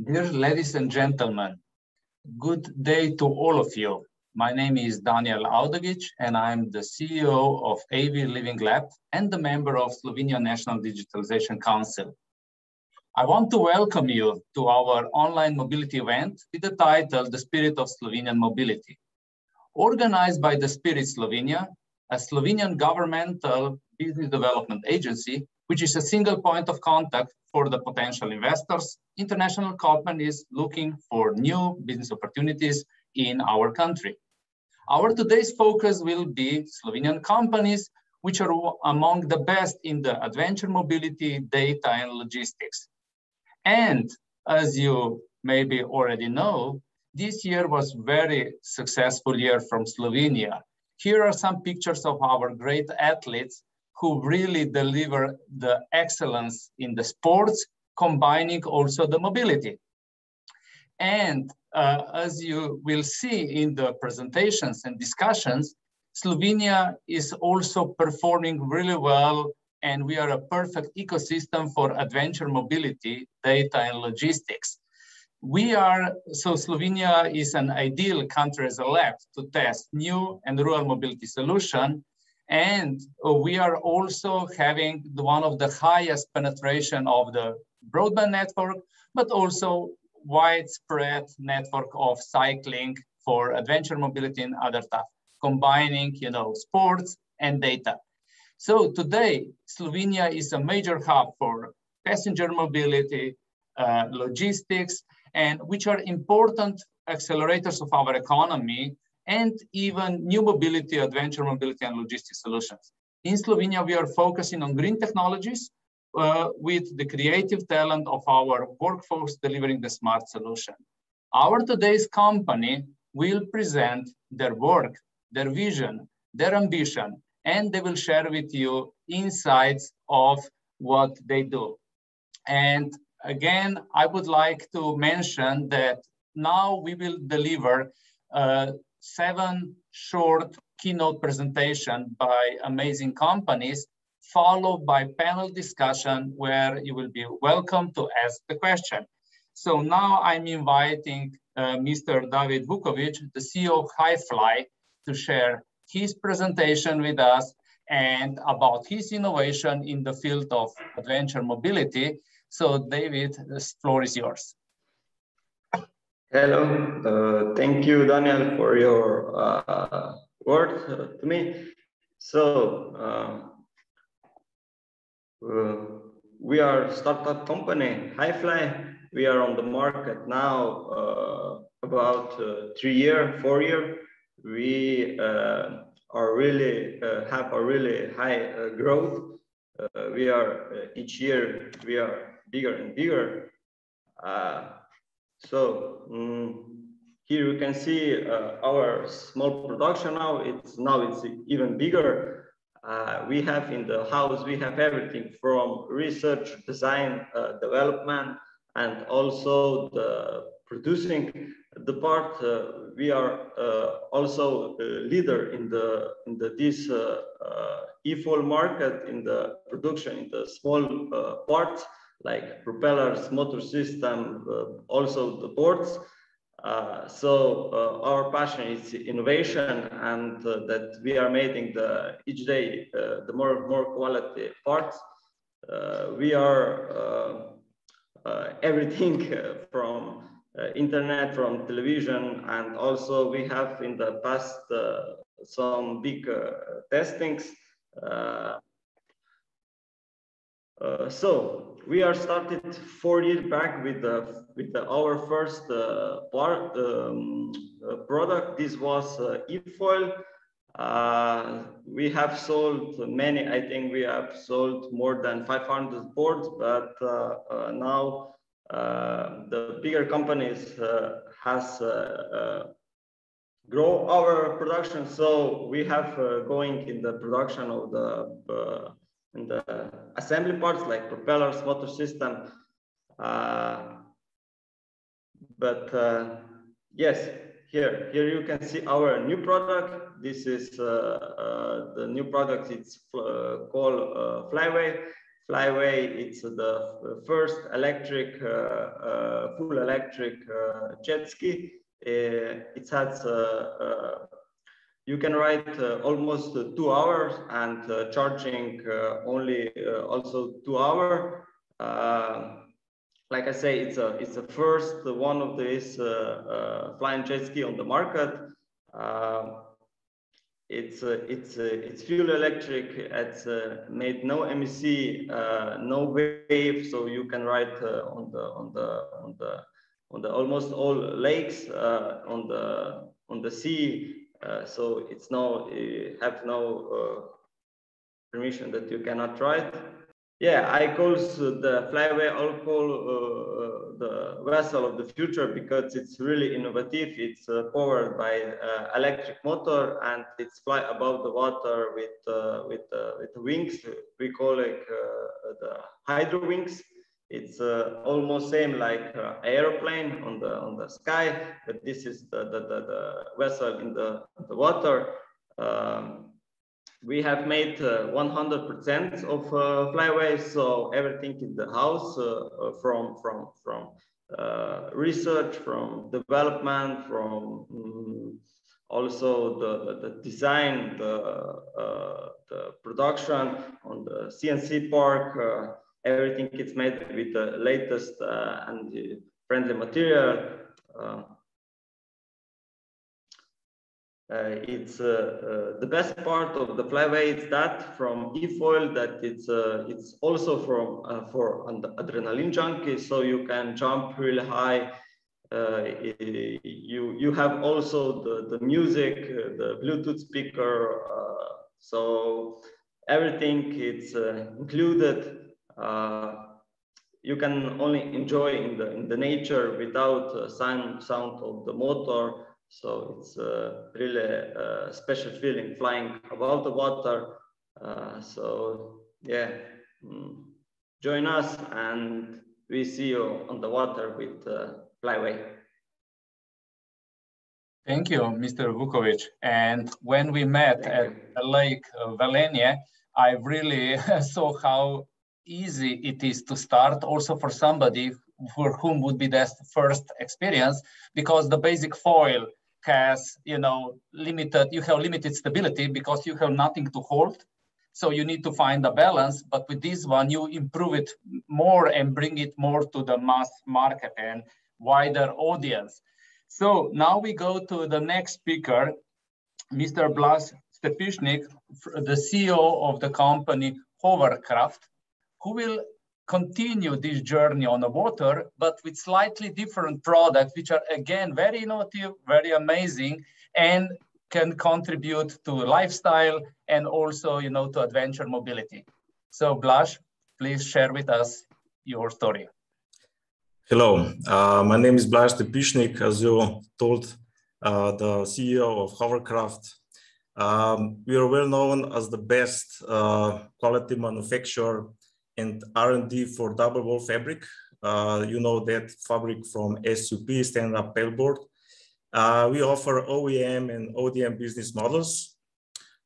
Dear ladies and gentlemen, good day to all of you. My name is Daniel Audovic and I'm the CEO of AV Living Lab and the member of Slovenia National Digitalization Council. I want to welcome you to our online mobility event with the title The Spirit of Slovenian Mobility. Organized by the Spirit Slovenia, a Slovenian governmental business development agency, which is a single point of contact for the potential investors, international companies looking for new business opportunities in our country. Our today's focus will be Slovenian companies which are among the best in the adventure mobility, data and logistics. And as you maybe already know, this year was very successful year from Slovenia. Here are some pictures of our great athletes who really deliver the excellence in the sports, combining also the mobility. And uh, as you will see in the presentations and discussions, Slovenia is also performing really well and we are a perfect ecosystem for adventure mobility, data and logistics. We are, so Slovenia is an ideal country as a lab to test new and rural mobility solution. And we are also having one of the highest penetration of the broadband network, but also widespread network of cycling for adventure mobility and other stuff, combining, you know, sports and data. So today, Slovenia is a major hub for passenger mobility, uh, logistics, and which are important accelerators of our economy and even new mobility, adventure mobility, and logistics solutions. In Slovenia, we are focusing on green technologies uh, with the creative talent of our workforce delivering the smart solution. Our today's company will present their work, their vision, their ambition, and they will share with you insights of what they do. And again, I would like to mention that now we will deliver uh, seven short keynote presentation by amazing companies, followed by panel discussion where you will be welcome to ask the question. So now I'm inviting uh, Mr. David Vukovič, the CEO of Highfly, to share his presentation with us and about his innovation in the field of adventure mobility. So David, the floor is yours. Hello, uh, thank you, Daniel, for your uh, word uh, to me. So, uh, uh, we are a startup company, Highfly. We are on the market now uh, about three year, four year we are really have a really high growth. we are each year we are bigger and bigger. So um, here you can see our small production now. It's now it's even bigger. Uh, we have in the house, we have everything from research, design, uh, development, and also the producing the part uh, we are uh, also leader in the in the this uh, eFoil market in the production in the small parts like propellers, motor system, also the boards. Uh, so uh, our passion is innovation and uh, that we are making the each day the more more quality parts. we are everything from uh, internet, from television, and also we have in the past uh, some big uh, testings. so we are started four years back with the, with the, our first part, um, product. This was eFoil. Uh, we have sold many, I think we have sold more than 500 boards, but uh, uh, now uh, the bigger companies uh, has uh, grow our production. So we have going in the production of the in the assembly parts like propellers, motor system. but yes, here, here you can see our new product. This is uh, uh, the new product. It's uh, called Flyway. Flyway. It's the first electric, uh, uh, full electric uh, jet ski. it has you can ride uh, almost uh, two hours and uh, charging uh, only uh, also two hour. Uh, like I say, it's a it's the first one of these flying jet ski on the market. it's it's it's fuel electric. It's made no MEC, no wave, so you can ride on the on the on the on the almost all lakes on the on the sea uh, so it's no, you have no uh, permission that you cannot write. Yeah, I call the Flyway Alcohol uh, the vessel of the future because it's really innovative. It's uh, powered by uh, electric motor and it's fly above the water with uh, with with wings. We call it the hydro wings it's uh, almost same like uh, airplane on the on the sky, but this is the, the, the, the vessel in the, the water. Um, we have made 100% uh, of uh, flyways, so everything in the house uh, uh, from from from research, from development, from um, also the, the design, the, the production on the CNC park, everything is made with the latest uh, and friendly material. Uh, uh, it's uh, uh, the best part of the flyway is that from e-foil that it's uh, it's also from for an adrenaline junkie so you can jump really high you you have also the the music the bluetooth speaker so everything it's included uh, you can only enjoy in the in the nature without uh, sound sound of the motor. So it's uh, really a special feeling flying above the water. so yeah, mm. join us and we see you on the water with Flyway. Thank you, Mr. Vukovič. And when we met Thank at you. Lake Velenje, I really saw how easy it is to start also for somebody for whom would be the first experience because the basic foil has you know limited you have limited stability because you have nothing to hold. So you need to find a balance but with this one you improve it more and bring it more to the mass market and wider audience. So now we go to the next speaker mr Blaž stepišnik the ceo of the company hovercraft who will continue this journey on the water, but with slightly different products, which are again very innovative, very amazing, and can contribute to lifestyle and also, you know, to adventure mobility. So Blaž, please share with us your story. Hello, uh, my name is Blaž Stepišnik, as you told, uh, the CEO of Hovercraft. Um, we are well known as the best uh, quality manufacturer and R&D for double wall fabric. Uh, you know that fabric from SUP, stand-up paddleboard. Uh, we offer OEM and ODM business models.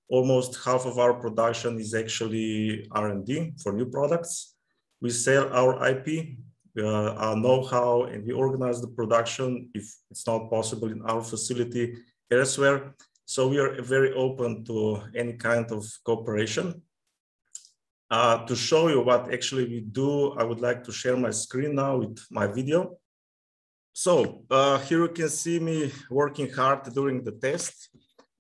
Almost half of our production is actually R&D for new products. We sell our IP, uh, our know-how, and we organize the production if it's not possible in our facility elsewhere. So we are very open to any kind of cooperation. Uh, to show you what actually we do, I would like to share my screen now with my video. So uh, here you can see me working hard during the test,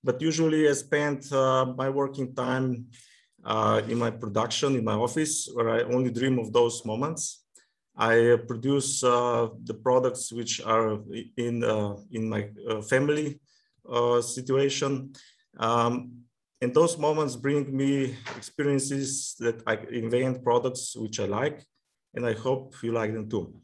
but usually I spend uh, my working time uh, in my production, in my office, where I only dream of those moments. I produce uh, the products which are in, in my family situation. Um, and those moments bring me experiences that I invent products which I like, and I hope you like them too.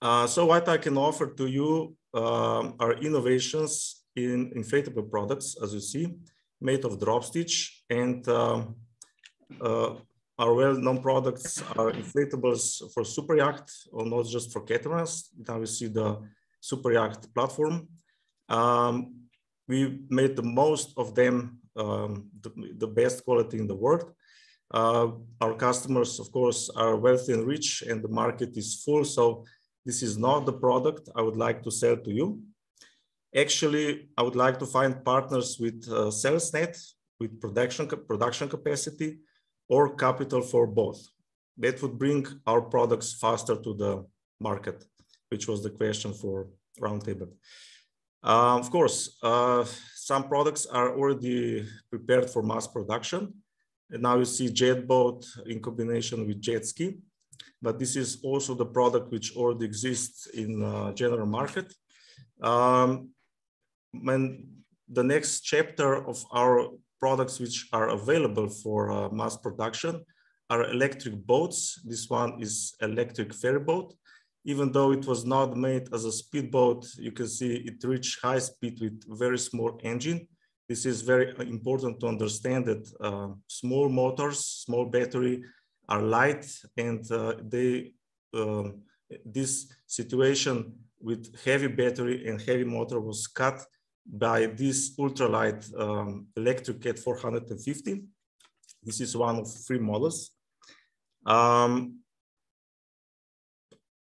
Uh, so what I can offer to you um, are innovations in inflatable products, as you see, made of drop stitch, and um, uh, our well-known products are inflatables for super yacht, or not just for catamarans. Now we see the super yacht platform. Um, we made the most of them, um, the, the, best quality in the world. Uh, our customers, of course, are wealthy and rich and the market is full. So this is not the product I would like to sell to you. Actually, I would like to find partners with uh, sales net, with production, production capacity or capital for both. That would bring our products faster to the market, which was the question for Roundtable. Uh, of course, uh, some products are already prepared for mass production. And now you see jet boat in combination with jet ski but this is also the product which already exists in uh, general market. Um, when the next chapter of our products which are available for uh, mass production are electric boats. This one is electric ferry boat. Even though it was not made as a speedboat, you can see it reached high speed with very small engine. This is very important to understand that uh, small motors, small battery are light and uh, they um, this situation with heavy battery and heavy motor was cut by this ultralight um, electric cat 450. This is one of three models. Um,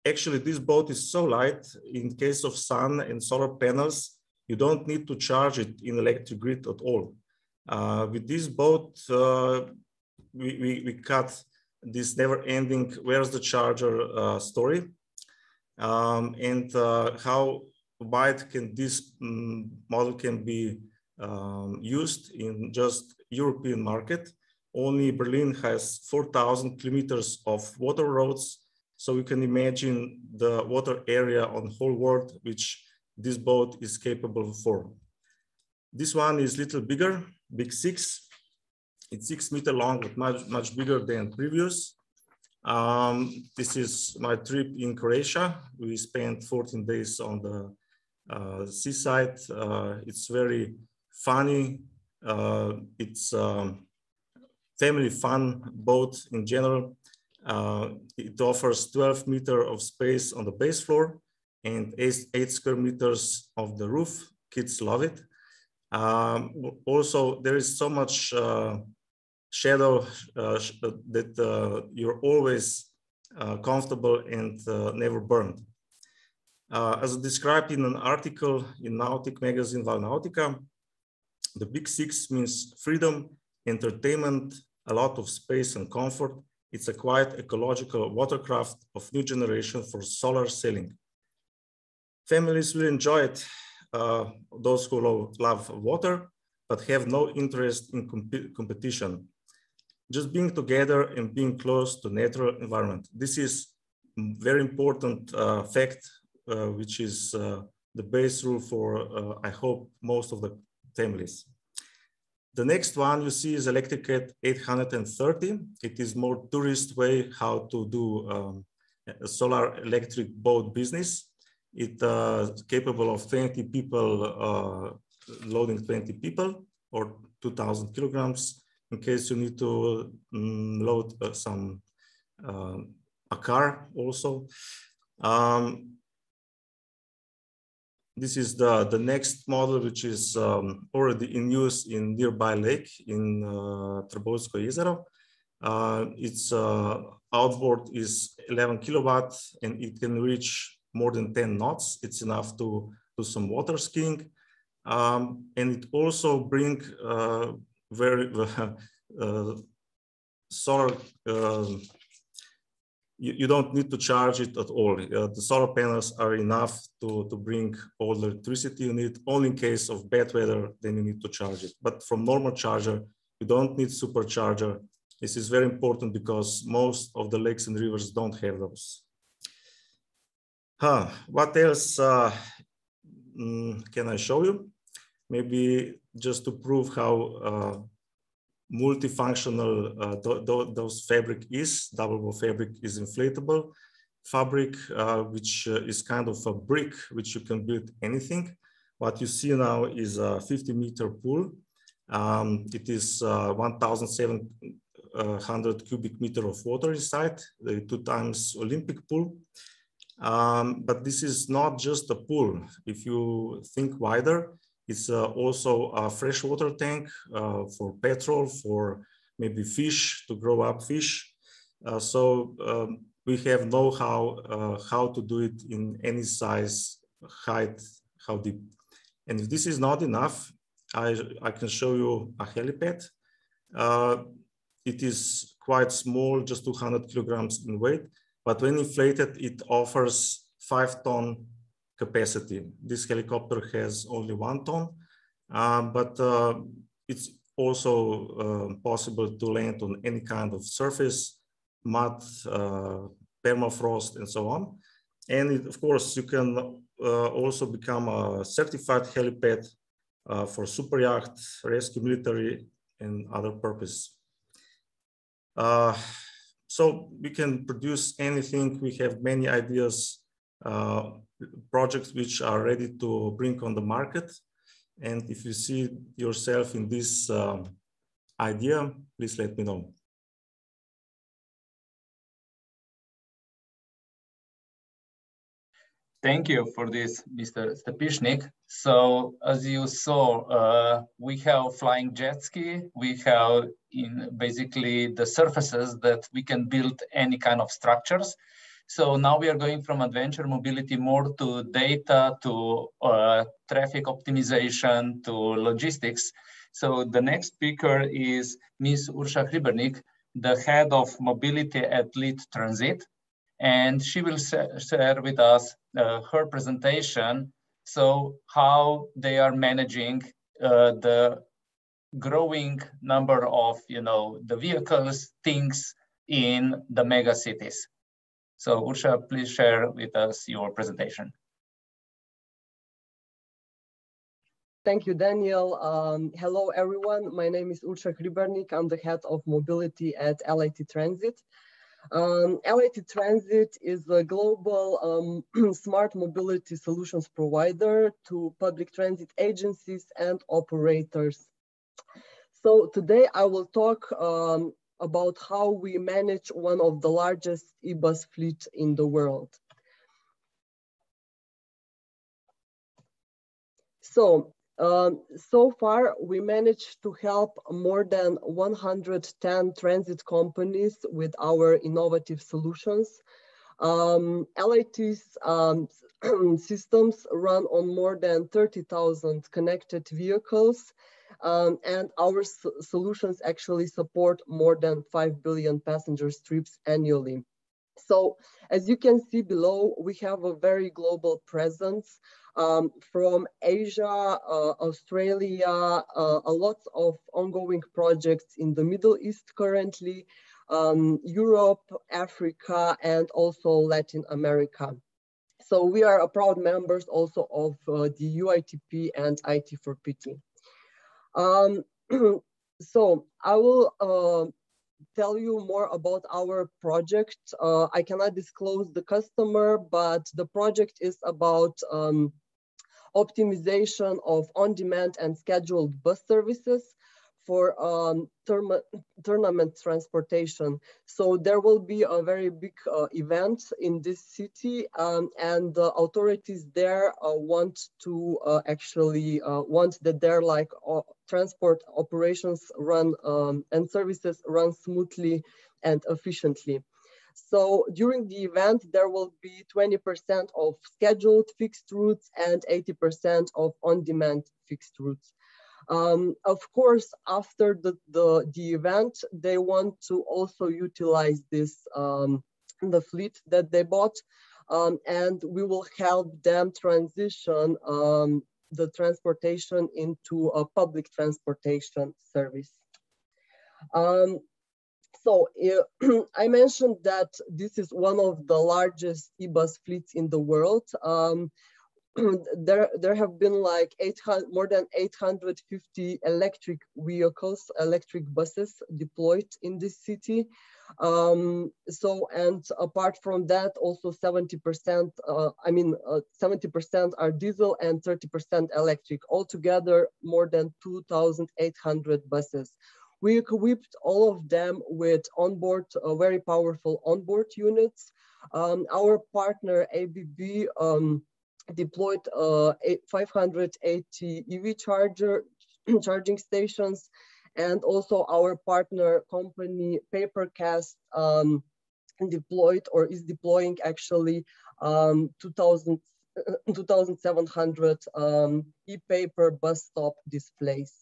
actually, this boat is so light in case of sun and solar panels, you don't need to charge it in electric grid at all. Uh, with this boat, uh, we, we, we, cut this never ending where's the charger uh, story um, and uh, how wide can this um, model can be um, used in just European market. Only Berlin has 4,000 kilometers of water roads. So you can imagine the water area on whole world, which this boat is capable for. This one is little bigger, big six, it's six meter long, but much, much bigger than previous. Um, this is my trip in Croatia. We spent 14 days on the uh, seaside. Uh, it's very funny. Uh, it's um, family fun boat in general. Uh, it offers 12 meter of space on the base floor and eight, eight square meters of the roof. Kids love it. Um, also, there is so much uh, shadow uh, uh, that uh, you're always comfortable and never burned. as described in an article in Nautic magazine Nautica, the big six means freedom, entertainment, a lot of space and comfort. It's a quiet ecological watercraft of new generation for solar sailing. Families will enjoy it, uh, those who love water, but have no interest in comp competition just being together and being close to natural environment. This is very important uh, fact, uh, which is uh, the base rule for, uh, I hope, most of the families. The next one you see is Electric 830. It is more tourist way how to do um, a solar electric boat business. It uh, capable of 20 people, uh, loading 20 people or 2000 kilograms in case you need to um, load uh, some uh, a car also. Um, this is the, the next model, which is um, already in use in nearby lake in uh, Trboveljsko jezero. Uh, its uh, outboard is 11 kilowatt and it can reach more than 10 knots. It's enough to do some water skiing. Um, and it also bring uh, very uh, solar um, you, you, don't need to charge it at all. Uh, the solar panels are enough to, to bring all the electricity you need. Only in case of bad weather, then you need to charge it. But from normal charger, you don't need supercharger. This is very important because most of the lakes and rivers don't have those. Huh. What else uh, mm, can I show you? Maybe just to prove how uh, multifunctional uh, th th those fabric is. Double wall fabric is inflatable fabric, uh, which uh, is kind of a brick, which you can build anything. What you see now is a 50 meter pool. Um, it is uh, 1,700 cubic meter of water inside, the two times Olympic pool. Um, but this is not just a pool. If you think wider, it's uh, also a freshwater tank uh, for petrol, for maybe fish to grow up fish. Uh, so um, we have know-how how to do it in any size, height, how deep. And if this is not enough, I, I can show you a helipad. Uh, it is quite small, just 200 kilograms in weight, but when inflated, it offers five ton capacity. This helicopter has only one ton, uh, but uh, it's also uh, possible to land on any kind of surface, mud, permafrost, and so on. And it, of course, you can also become a certified helipad uh, for super yacht, rescue military, and other purpose. Uh, so we can produce anything. We have many ideas, uh, projects which are ready to bring on the market. And if you see yourself in this um, idea, please let me know. Thank you for this, Mr. Stepišnik. So as you saw, uh, we have flying jet ski. We have in basically the surfaces that we can build any kind of structures. So now we are going from adventure mobility more to data, to uh, traffic optimization, to logistics. So the next speaker is Ms. Urša Hribernik, the head of mobility at LIT Transit and she will share with us uh, her presentation. So how they are managing uh, the growing number of, you know, the vehicles, things in the mega cities. So Urša, please share with us your presentation. Thank you, Daniel. Um, hello, everyone. My name is Urša Hribernik. I'm the head of mobility at LIT Transit. Um, LIT Transit is a global um, smart mobility solutions provider to public transit agencies and operators. So today I will talk um, about how we manage one of the largest e-bus fleet in the world. So um, so far, we managed to help more than 110 transit companies with our innovative solutions. Um, LIT's um, systems run on more than 30,000 connected vehicles, um, and our solutions actually support more than 5 billion passenger trips annually. So as you can see below, we have a very global presence um, from Asia, uh, Australia, uh, a lot of ongoing projects in the Middle East currently, um, Europe, Africa, and also Latin America. So we are a proud members also of uh, the UITP and IT4PT. Um, so I will uh, tell you more about our project. Uh, I cannot disclose the customer, but the project is about um, optimization of on-demand and scheduled bus services for um, tournament transportation. So there will be a very big uh, event in this city um, and the authorities there uh, want to uh, actually uh, want that their like uh, transport operations run um, and services run smoothly and efficiently. So during the event, there will be 20% of scheduled fixed routes and 80% of on-demand fixed routes. Um, of course, after the, the, the, event, they want to also utilize this, um, the fleet that they bought, um, and we will help them transition um, the transportation into a public transportation service. Um, so uh, I mentioned that this is one of the largest e-bus fleets in the world. Um, there, there have been like 800, more than 850 electric vehicles, electric buses deployed in this city. Um, so, and apart from that, also 70%, uh, I mean, 70% uh, are diesel and 30% electric. Altogether, more than 2,800 buses. We equipped all of them with onboard, uh, very powerful onboard units. Um, our partner ABB um, deployed uh, 580 EV charger charging stations And also our partner company Papercast um, deployed or is deploying actually um, 2000, 2,700 um, e-paper bus stop displays.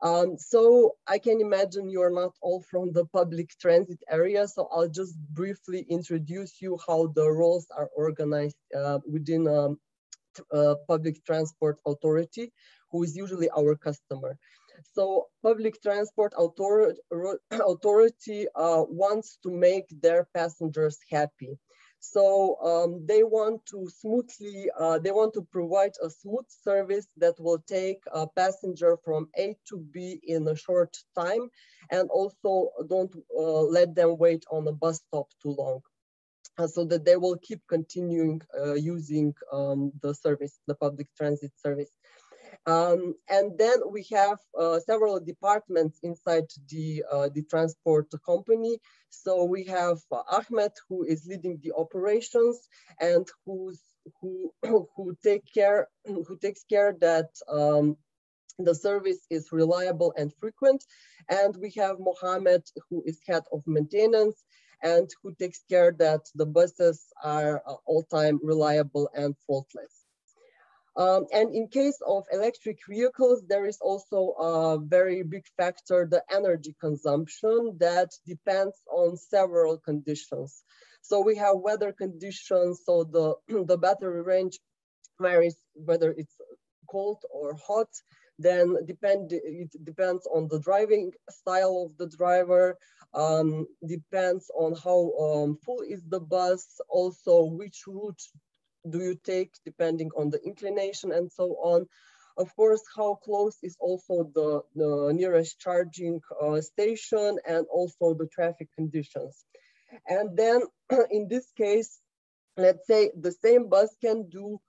Um, so I can imagine you're not all from the public transit area, so I'll just briefly introduce you how the roles are organized uh, within a, um, a, public transport authority, who is usually our customer. So public transport author authority uh, wants to make their passengers happy. So um, they want to smoothly, uh, they want to provide a smooth service that will take a passenger from A to B in a short time and also don't uh, let them wait on a bus stop too long. Uh, so that they will keep continuing uh, using um, the service, the public transit service. Um, and then we have uh, several departments inside the, uh, the transport company. So we have uh, Ahmed, who is leading the operations and who's, who, who, take care, who takes care that um, the service is reliable and frequent. And we have Mohammed, who is head of maintenance and who takes care that the buses are uh, all-time reliable and faultless. Um, and in case of electric vehicles, there is also a very big factor, the energy consumption that depends on several conditions. So we have weather conditions, so the, the battery range varies whether it's cold or hot, then depend, it depends on the driving style of the driver, um, depends on how um, full is the bus, also which route do you take depending on the inclination and so on. Of course, how close is also the, the nearest charging uh, station and also the traffic conditions. And then in this case, let's say the same bus can do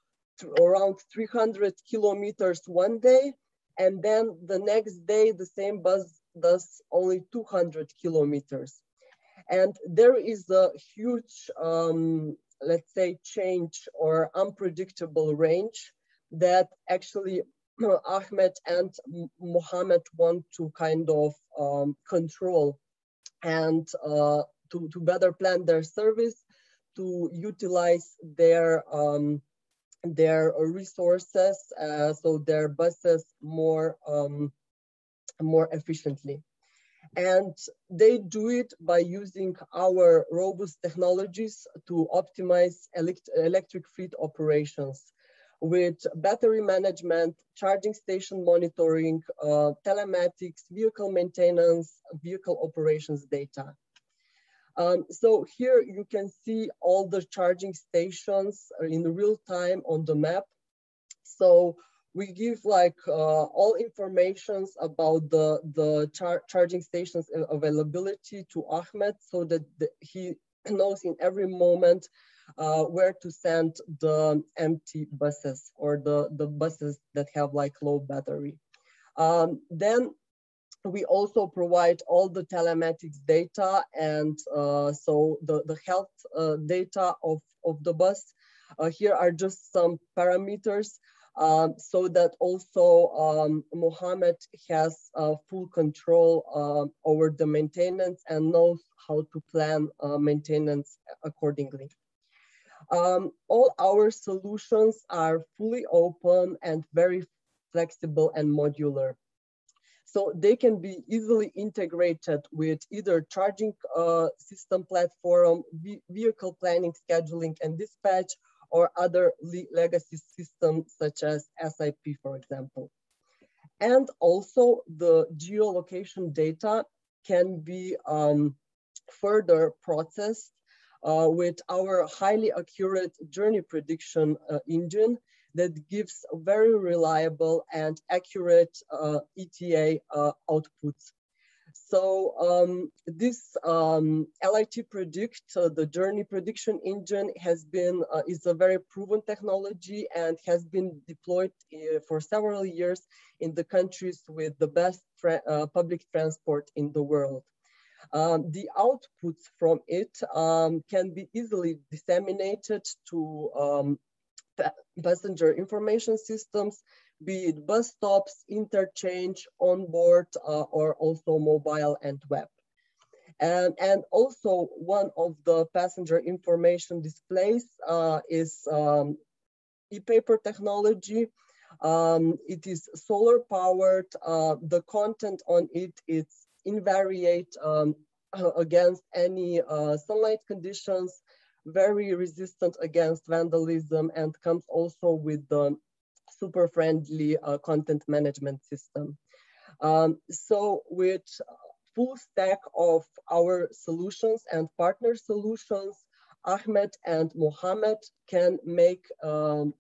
around 300 kilometers one day, and then the next day the same bus does only 200 kilometers. And there is a huge um, let's say, change or unpredictable range that actually Ahmed and Mohammed want to kind of um, control and uh, to, to better plan their service, to utilize their um, their resources, uh, so their buses more um, more efficiently. And they do it by using our robust technologies to optimize elect electric fleet operations with battery management, charging station monitoring, uh, telematics, vehicle maintenance, vehicle operations data. Um, so here you can see all the charging stations in real time on the map. So we give like uh, all informations about the, the char charging stations availability to Ahmed so that the, he knows in every moment uh, where to send the empty buses or the, the buses that have like low battery. Um, then we also provide all the telematics data and uh, so the, the health uh, data of, of the bus. Uh, here are just some parameters um, so that also um, Mohammed has uh, full control uh, over the maintenance and knows how to plan uh, maintenance accordingly. Um, all our solutions are fully open and very flexible and modular. So they can be easily integrated with either charging uh, system platform, vehicle planning, scheduling, and dispatch, or other le legacy systems such as SIP, for example. And also the geolocation data can be um, further processed uh, with our highly accurate journey prediction uh, engine that gives very reliable and accurate uh, ETA uh, outputs so um, this um, LIT Predict, uh, the journey prediction engine has been, uh, is a very proven technology and has been deployed uh, for several years in the countries with the best uh, public transport in the world. Um, the outputs from it um, can be easily disseminated to um, passenger information systems, be it bus stops, interchange, onboard, uh, or also mobile and web. And, and also one of the passenger information displays uh, is um, e-paper technology. Um, it is solar powered. Uh, the content on it is invariate um, against any uh, sunlight conditions, very resistant against vandalism and comes also with the super friendly uh, content management system. Um, so with full stack of our solutions and partner solutions, Ahmed and Mohammed can make um,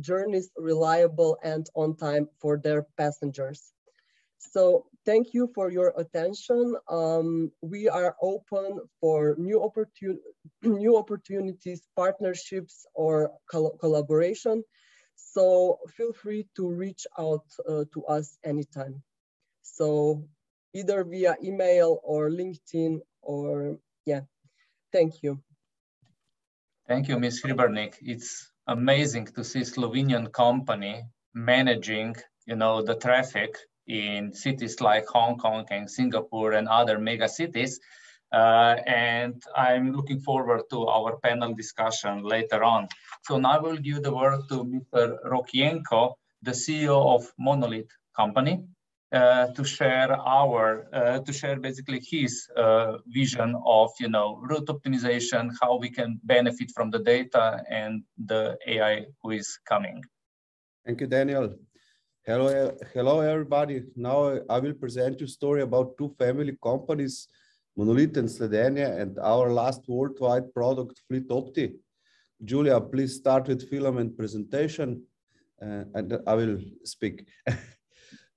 journeys reliable and on time for their passengers. So thank you for your attention. Um, we are open for new, opportun new opportunities, partnerships, or col collaboration. So feel free to reach out uh, to us anytime. So either via email or LinkedIn or yeah, thank you. Thank you, Ms. Hribernik. It's amazing to see Slovenian company managing, you know, the traffic in cities like Hong Kong and Singapore and other mega cities. Uh, and I'm looking forward to our panel discussion later on. So now I will give the word to Mr. Rok Jesenko, the CEO of Monolit Company. Uh, to share our uh, to share basically his uh, vision of you know route optimization how we can benefit from the data and the ai who is coming thank you daniel hello hello everybody now i will present you a story about two family companies monolit and Sledenje, and our last worldwide product FleetOpti julia please start with filament presentation uh, and i will speak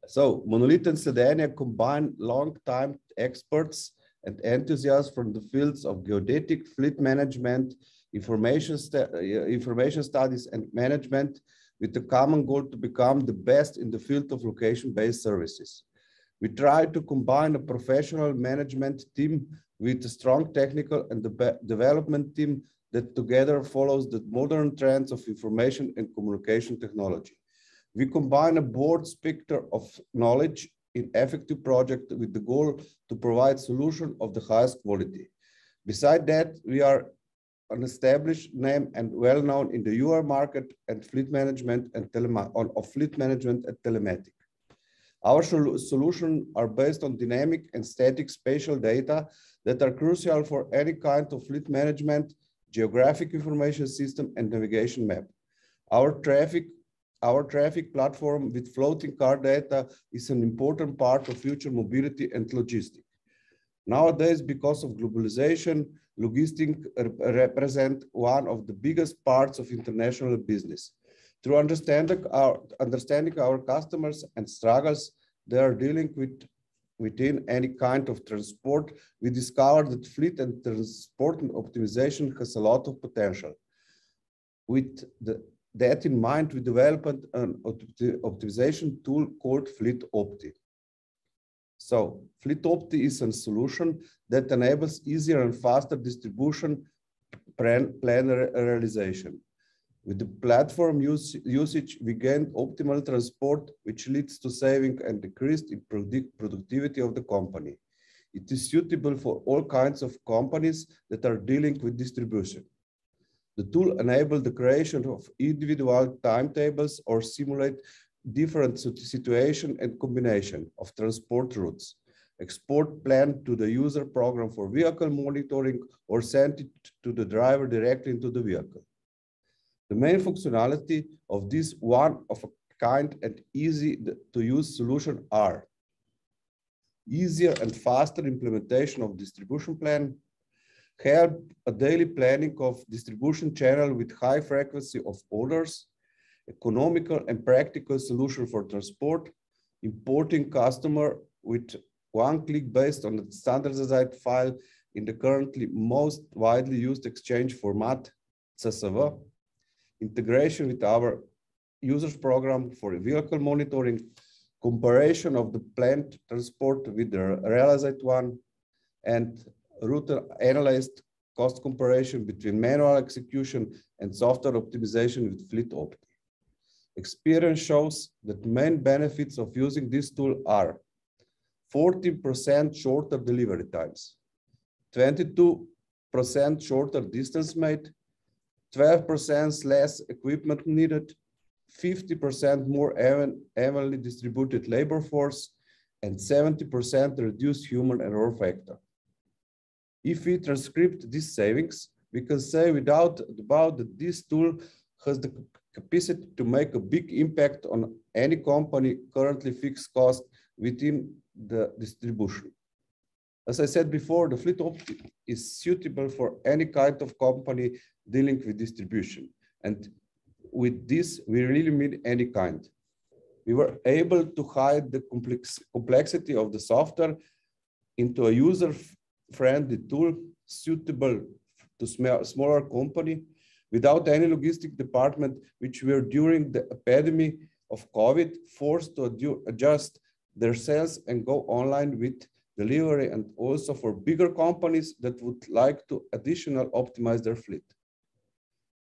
So Monolit and Sledenje combine long-time experts and enthusiasts from the fields of geodetic, fleet management, information, uh, information studies and management with the common goal to become the best in the field of location-based services. We try to combine a professional management team with a strong technical and de development team that together follows the modern trends of information and communication technology. We combine a broad spectrum of knowledge in effective project with the goal to provide solution of the highest quality. Beside that, we are an established name and well known in the UR market and fleet management and telema on of fleet management and telematic. Our solutions are based on dynamic and static spatial data that are crucial for any kind of fleet management, geographic information system, and navigation map. Our traffic our traffic platform with floating car data is an important part of future mobility and logistics. Nowadays, because of globalization, logistics represent one of the biggest parts of international business. Through understanding our, understanding our customers and struggles they are dealing with within any kind of transport, we discovered that fleet and transport optimization has a lot of potential. With the that in mind, we developed an optimization tool called FleetOpti. So FleetOpti is a solution that enables easier and faster distribution plan, plan realization. With the platform use, usage, we gain optimal transport, which leads to saving and decreased in productivity of the company. It is suitable for all kinds of companies that are dealing with distribution. The tool enables the creation of individual timetables or simulate different situation and combination of transport routes. Export plan to the user program for vehicle monitoring or send it to the driver directly into the vehicle. The main functionality of this one of a kind and easy to use solution are easier and faster implementation of distribution plan, help a daily planning of distribution channel with high frequency of orders, economical and practical solution for transport, importing customer with one click based on the standardized file in the currently most widely used exchange format, CSV, integration with our users program for vehicle monitoring, comparison of the planned transport with the realized one, and route analyzed cost comparison between manual execution and software optimization with FleetOpti. Experience shows that main benefits of using this tool are 14% shorter delivery times, 22% shorter distance made, 12% less equipment needed, 50% more evenly distributed labor force, and 70% reduced human error factor. If we transcript these savings, we can say without doubt that this tool has the capacity to make a big impact on any company currently fixed cost within the distribution. As I said before, the FleetOpti is suitable for any kind of company dealing with distribution. And with this, we really mean any kind. We were able to hide the complex, complexity of the software into a user-friendly tool suitable to small, smaller company without any logistic department, which were during the epidemic of COVID forced to adjust their sales and go online with delivery and also for bigger companies that would like to additional optimize their fleet.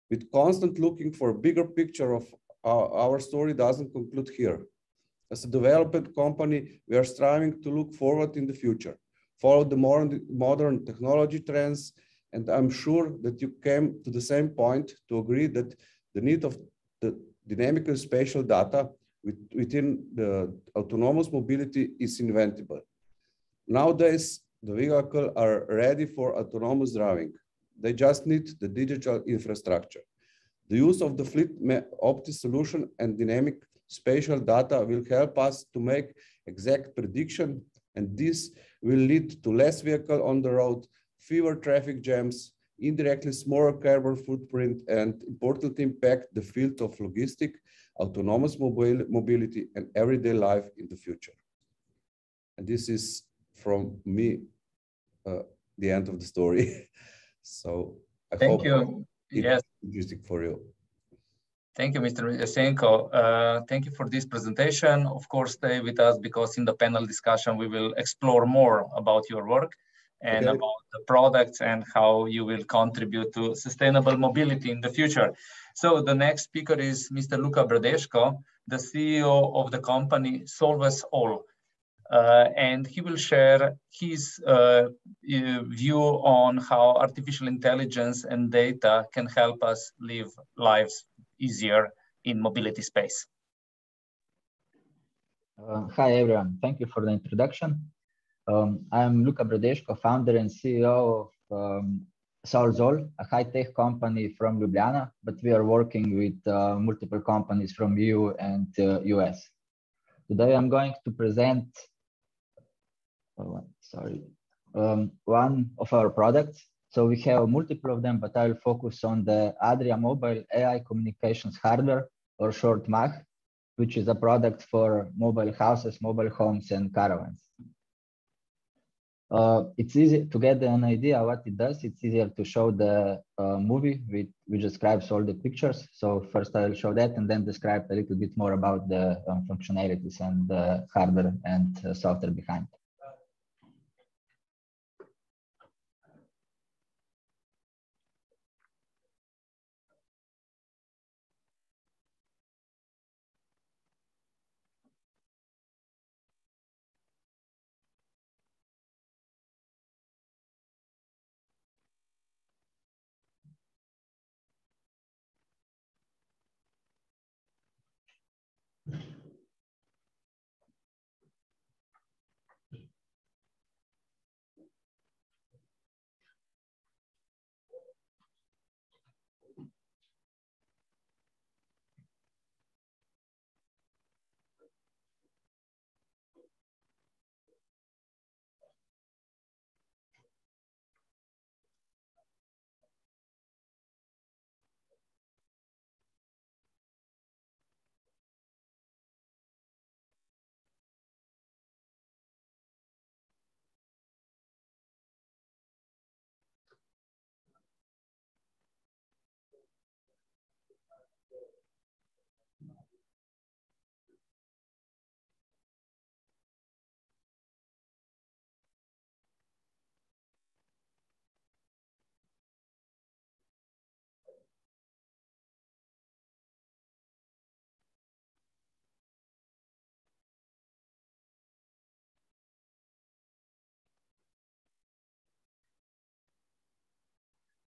With constant looking for a bigger picture of our, our story doesn't conclude here. As a development company, we are striving to look forward in the future, follow the modern, modern technology trends, and I'm sure that you came to the same point to agree that the need of the dynamical spatial data within the autonomous mobility is inventable. Nowadays, the vehicles are ready for autonomous driving. They just need the digital infrastructure. The use of the FleetOpti solution and dynamic spatial data will help us to make exact prediction, and this will lead to less vehicle on the road, fewer traffic jams, indirectly smaller carbon footprint, and importantly impact the field of logistic, autonomous mobility, and everyday life in the future. And this is from me, uh, the end of the story. so I Thank you. Yes. Interesting for you. Thank you, Mr. Jesenko. Uh, thank you for this presentation. Of course, stay with us because in the panel discussion, we will explore more about your work and okay. about the products and how you will contribute to sustainable mobility in the future. So the next speaker is Mr. Luka Bradeško, the CEO of the company Solvesall. Uh, and he will share his uh, view on how artificial intelligence and data can help us live lives easier in mobility space. Uh, hi, everyone. Thank you for the introduction. Um, I'm Luka Bradeško, founder and CEO of um, a high-tech company from Ljubljana, but we are working with uh, multiple companies from EU and uh, US. Today, I'm going to present, sorry, um, one of our products, so we have multiple of them, but I'll focus on the Adria Mobile AI Communications Hardware, or short MAH, which is a product for mobile houses, mobile homes, and caravans. Uh, it's easy to get an idea what it does. It's easier to show the uh, movie which, which describes all the pictures. So first I'll show that and then describe a little bit more about the um, functionalities and the hardware and uh, software behind.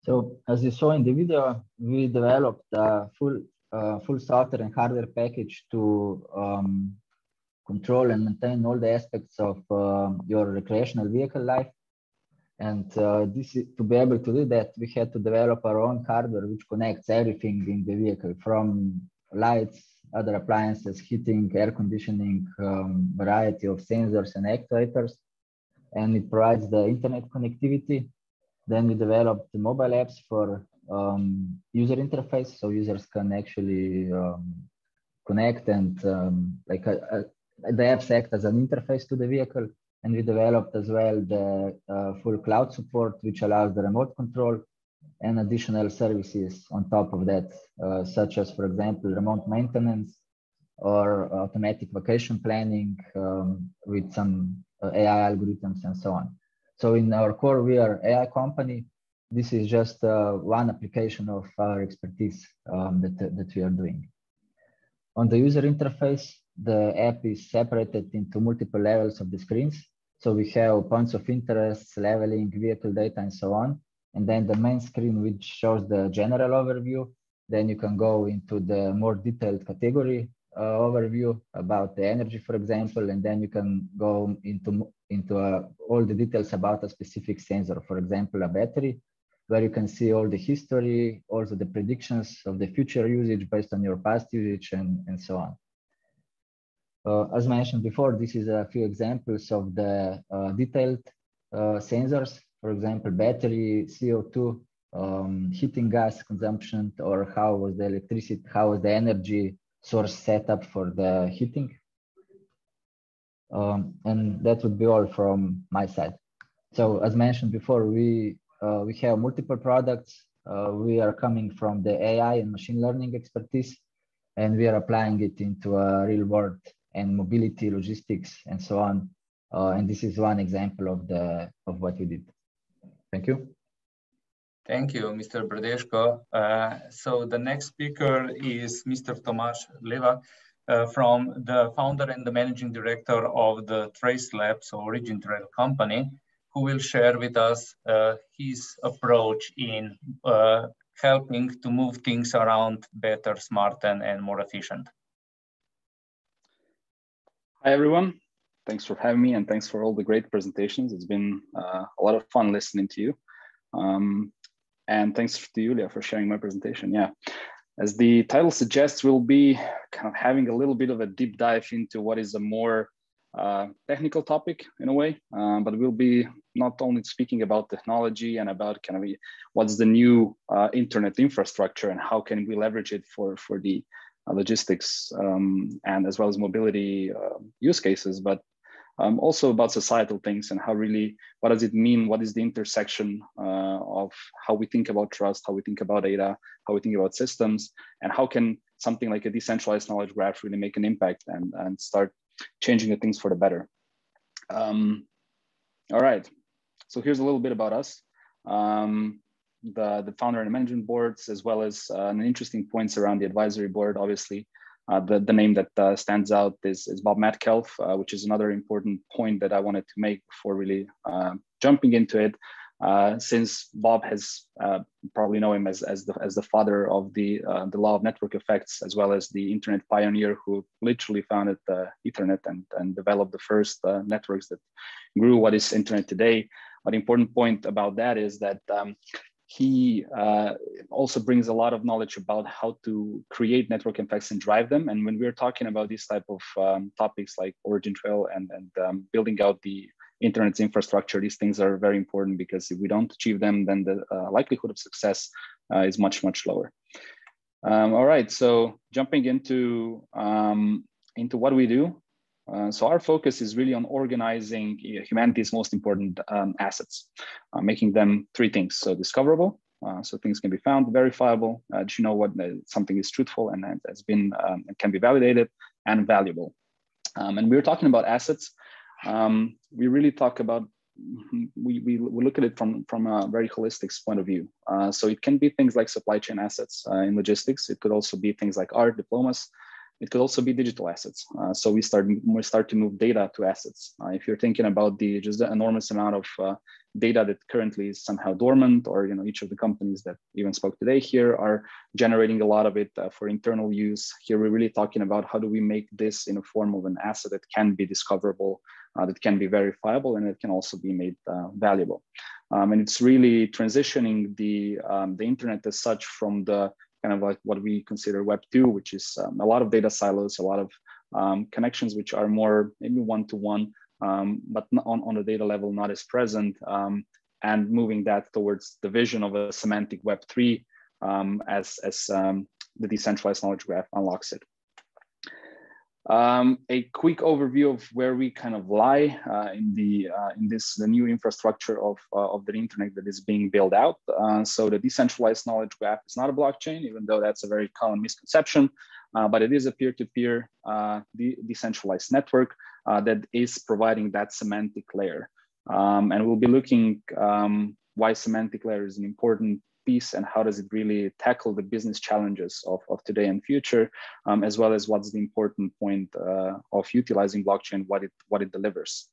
So as you saw in the video, we developed a full uh, full software and hardware package to um, control and maintain all the aspects of uh, your recreational vehicle life. And uh, this is, to be able to do that, we had to develop our own hardware which connects everything in the vehicle from lights, other appliances, heating, air conditioning, um, variety of sensors and actuators. And it provides the internet connectivity. Then we developed the mobile apps for um, user interface, so users can actually um, connect and um, like a, uh, a, uh, the apps act as an interface to the vehicle. And we developed as well the uh, full cloud support, which allows the remote control and additional services on top of that, uh, such as, for example, remote maintenance or automatic vacation planning um, with some uh, AI algorithms and so on. So in our core, we are AI company. This is just uh, one application of our expertise um, that, that we are doing. On the user interface, the app is separated into multiple levels of the screens. So we have points of interest, leveling, vehicle data, and so on. And then the main screen, which shows the general overview. Then you can go into the more detailed category uh, overview about the energy, for example, and then you can go into, into uh, all the details about a specific sensor, for example, a battery, where you can see all the history, also the predictions of the future usage based on your past usage and, and so on. Uh, as mentioned before, this is a few examples of the uh, detailed uh, sensors, for example, battery, CO2, um, heating gas consumption, or how was the electricity, how was the energy source set up for the heating. Um, and that would be all from my side. So as mentioned before, we, uh, we have multiple products. Uh, we are coming from the AI and machine learning expertise, and we are applying it into a real world and mobility, logistics, and so on. Uh, and this is one example of the of what we did. Thank you. Thank you, Mr. Bradeško. Uh, so the next speaker is Mr. Tomaž Leva uh, from the founder and the managing director of the TraceLabs, so OriginTrail company, who will share with us uh, his approach in uh, helping to move things around better, smarter, and, and more efficient. Hi, everyone. Thanks for having me and thanks for all the great presentations. It's been uh, a lot of fun listening to you. Um, and thanks to Julia for sharing my presentation. Yeah, as the title suggests, we'll be kind of having a little bit of a deep dive into what is a more uh, technical topic in a way, um, but we'll be not only speaking about technology and about kind of what's the new uh, internet infrastructure and how can we leverage it for, for the uh, logistics um, and as well as mobility uh, use cases, but um, also about societal things and how really what does it mean? What is the intersection uh, of how we think about trust, how we think about data, how we think about systems, and how can something like a decentralized knowledge graph really make an impact and, and start changing the things for the better. Um, all right, so here's a little bit about us. Um, the, the founder and management boards, as well as uh, an interesting points around the advisory board. Obviously, uh, the, the name that uh, stands out is, is Bob Metcalfe, uh, which is another important point that I wanted to make before really uh, jumping into it. Uh, since Bob has probably know him as, as, the, as the father of the, the law of network effects, as well as the internet pioneer who literally founded the Ethernet and, and developed the first networks that grew what is internet today. But the important point about that is that um, he uh, also brings a lot of knowledge about how to create network effects and drive them. And when we're talking about these type of um, topics like OriginTrail and, and um, building out the internet's infrastructure, these things are very important because if we don't achieve them, then the uh, likelihood of success uh, is much, much lower. Um, all right, so jumping into, um, into what we do. Uh, so our focus is really on organizing humanity's most important um, assets, uh, making them three things. So discoverable, uh, so things can be found, verifiable, uh, you know what uh, something is truthful and has been um, can be validated, and valuable. Um, and we were talking about assets. Um, we really talk about we, we, we look at it from, from a very holistic point of view. so it can be things like supply chain assets in logistics. It could also be things like art, diplomas, It could also be digital assets. Uh, so we start we start to move data to assets. Uh, if you're thinking about the just the enormous amount of uh, data that currently is somehow dormant, or you know each of the companies that even spoke today here are generating a lot of it uh, for internal use. Here we're really talking about how do we make this in a form of an asset that can be discoverable, uh, that can be verifiable, and it can also be made uh, valuable. Um, and it's really transitioning the um, the internet as such from the kind of like what we consider Web two, which is um, a lot of data silos, a lot of um, connections which are more maybe one to one but on, on the data level, not as present, um, and moving that towards the vision of a semantic Web3 um, as, as um, the decentralized knowledge graph unlocks it. Um, a quick overview of where we kind of lie uh, in the uh, in this the new infrastructure of uh, of the internet that is being built out. Uh, so the decentralized knowledge graph is not a blockchain, even though that's a very common misconception. Uh, but it is a peer-to-peer uh, de decentralized network that is providing that semantic layer. Um, and we'll be looking um, why semantic layer is an important piece and how does it really tackle the business challenges of, of today and future, um, as well as what's the important point uh, of utilizing blockchain, what it, what it delivers.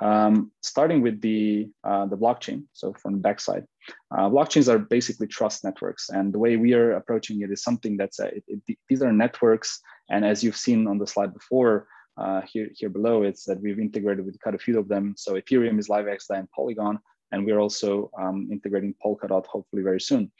Um, starting with the, uh, the blockchain, so from the backside, uh, blockchains are basically trust networks. And the way we are approaching it is something that's, a, it, it, these are networks. And as you've seen on the slide before, uh, here, here below, it's that we've integrated with quite a few of them. So Ethereum is LiveX, and Polygon, and we're also um, integrating Polkadot hopefully very soon.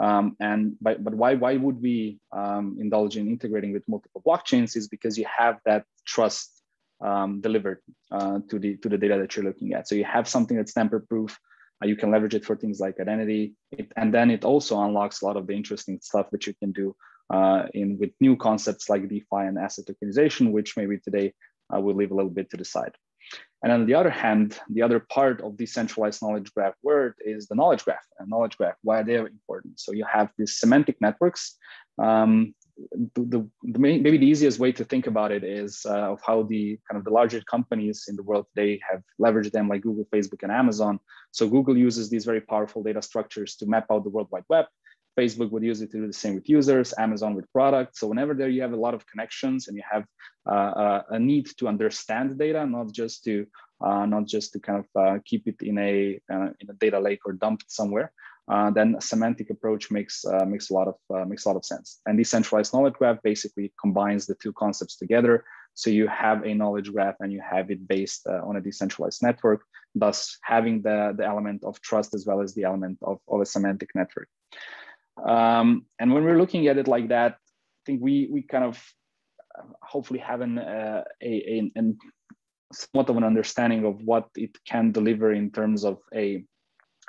Um, and but, but why why would we um, indulge in integrating with multiple blockchains is because you have that trust um, delivered uh, to the to the data that you're looking at. So you have something that's tamper proof. Uh, you can leverage it for things like identity, it, and then it also unlocks a lot of the interesting stuff that you can do uh, in with new concepts like DeFi and asset tokenization, which maybe today uh, we'll leave a little bit to the side. And on the other hand, the other part of the decentralized knowledge graph word is the knowledge graph and knowledge graph. Why they are they important? So you have these semantic networks um, the, the, the maybe the easiest way to think about it is uh, of how the kind of the larger companies in the world today have leveraged them like Google, Facebook, and Amazon. So Google uses these very powerful data structures to map out the World Wide Web. Facebook would use it to do the same with users, Amazon with products. So whenever there you have a lot of connections and you have uh, uh a need to understand data, not just to uh, not just to kind of uh, keep it in a uh, in a data lake or dumped somewhere, uh, then a semantic approach makes makes a lot of makes a lot of sense. And decentralized knowledge graph basically combines the two concepts together. So you have a knowledge graph and you have it based on a decentralized network, thus having the, the element of trust as well as the element of, of a semantic network. Um, and when we're looking at it like that, I think we we kind of hopefully have an uh, a, a, a somewhat of an understanding of what it can deliver in terms of a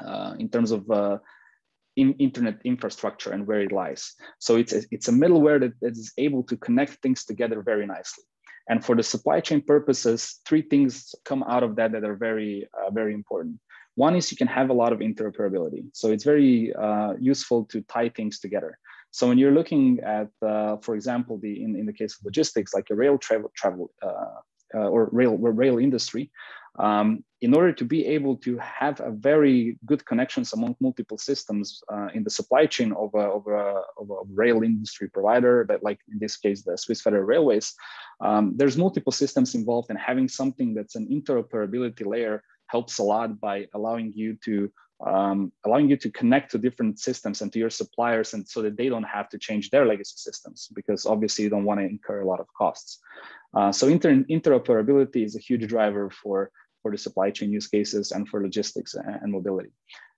uh, in terms of uh, in internet infrastructure and where it lies. So it's a, it's a middleware that, that is able to connect things together very nicely. And for the supply chain purposes, three things come out of that that are very, uh, very important. One is you can have a lot of interoperability. So it's very uh, useful to tie things together. So when you're looking at, uh, for example, the in, in the case of logistics, like a rail travel travel uh, uh, or rail rail industry, um, in order to be able to have a very good connections among multiple systems uh, in the supply chain of a, of, a, of a, rail industry provider, that like in this case, the Swiss Federal Railways, um, there's multiple systems involved and having something that's an interoperability layer helps a lot by allowing you to um, allowing you to connect to different systems and to your suppliers and so that they don't have to change their legacy systems because obviously you don't want to incur a lot of costs. Uh, so inter interoperability is a huge driver for for the supply chain use cases and for logistics and mobility.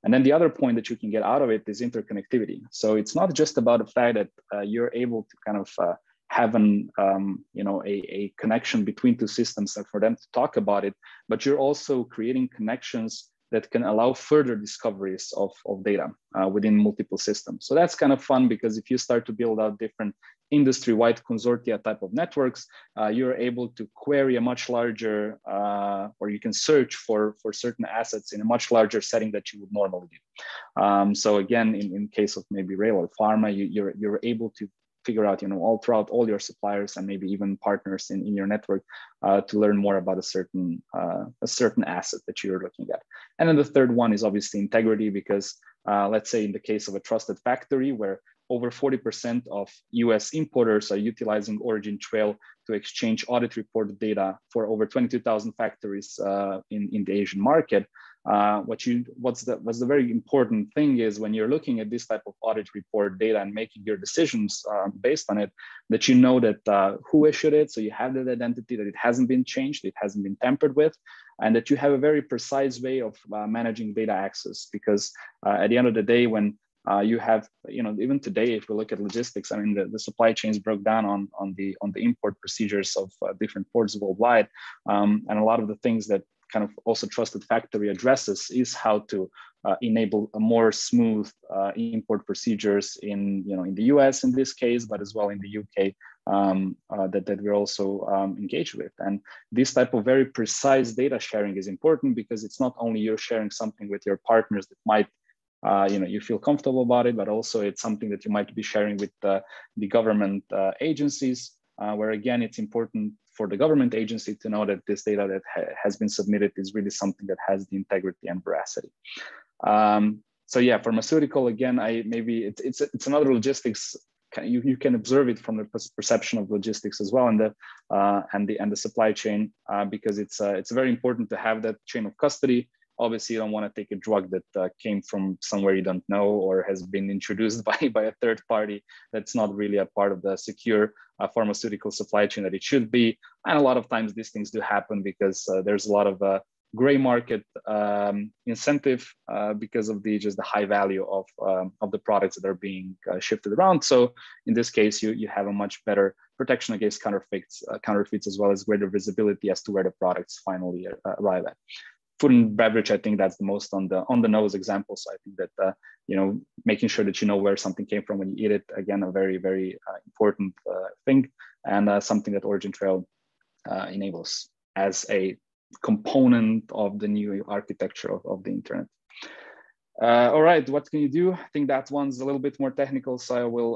And then the other point that you can get out of it is interconnectivity. So it's not just about the fact that uh, you're able to kind of uh, have an um, you know a, a connection between two systems and for them to talk about it, but you're also creating connections that can allow further discoveries of, of data uh, within multiple systems. So that's kind of fun because if you start to build out different industry-wide consortia type of networks, uh, you're able to query a much larger, uh, or you can search for, for certain assets in a much larger setting that you would normally do. Um, so again, in, in case of maybe rail or pharma, you, you're, you're able to figure out, you know, all throughout all your suppliers and maybe even partners in, in your network uh, to learn more about a certain uh, a certain asset that you're looking at. And then the third one is obviously integrity, because uh, let's say in the case of a trusted factory where over 40% of US importers are utilizing OriginTrail to exchange audit report data for over 22,000 factories uh, in, in the Asian market. Uh, what you what's the what's the very important thing is when you're looking at this type of audit report data and making your decisions uh, based on it, that you know that uh, who issued it, so you have that identity, that it hasn't been changed, it hasn't been tampered with, and that you have a very precise way of uh, managing data access. Because uh, at the end of the day, when uh, you have, you know, even today, if we look at logistics, I mean, the, the supply chains broke down on on the on the import procedures of different ports worldwide, um, and a lot of the things that kind of also trusted factory addresses is how to uh, enable a more smooth uh, import procedures in you know in the US in this case, but as well in the UK um, uh, that that we're also um, engaged with. And this type of very precise data sharing is important because it's not only you're sharing something with your partners that might uh, you know you feel comfortable about it, but also it's something that you might be sharing with the government uh, agencies, uh, where again it's important for the government agency to know that this data that ha has been submitted is really something that has the integrity and veracity. Um, so yeah, pharmaceutical again, I maybe it's it's it's another logistics. You, you can observe it from the perception of logistics as well, and the uh, and the and the supply chain uh, because it's uh, it's very important to have that chain of custody obviously you don't want to take a drug that uh, came from somewhere you don't know or has been introduced by, by a third party that's not really a part of the secure uh, pharmaceutical supply chain that it should be. And a lot of times these things do happen because uh, there's a lot of uh, gray market um, incentive uh, because of the just the high value of um, of the products that are being uh, shifted around. So in this case you you have a much better protection against counterfeits counterfeits as well as greater visibility as to where the products finally arrive at food and beverage, I think that's the most on the on the nose example. So I think that uh, you know making sure that you know where something came from when you eat it again a very very uh, important uh, thing and uh, something that OriginTrail uh, enables as a component of the new architecture of, of the internet. Uh, all right, what can you do? I think that one's a little bit more technical, so I will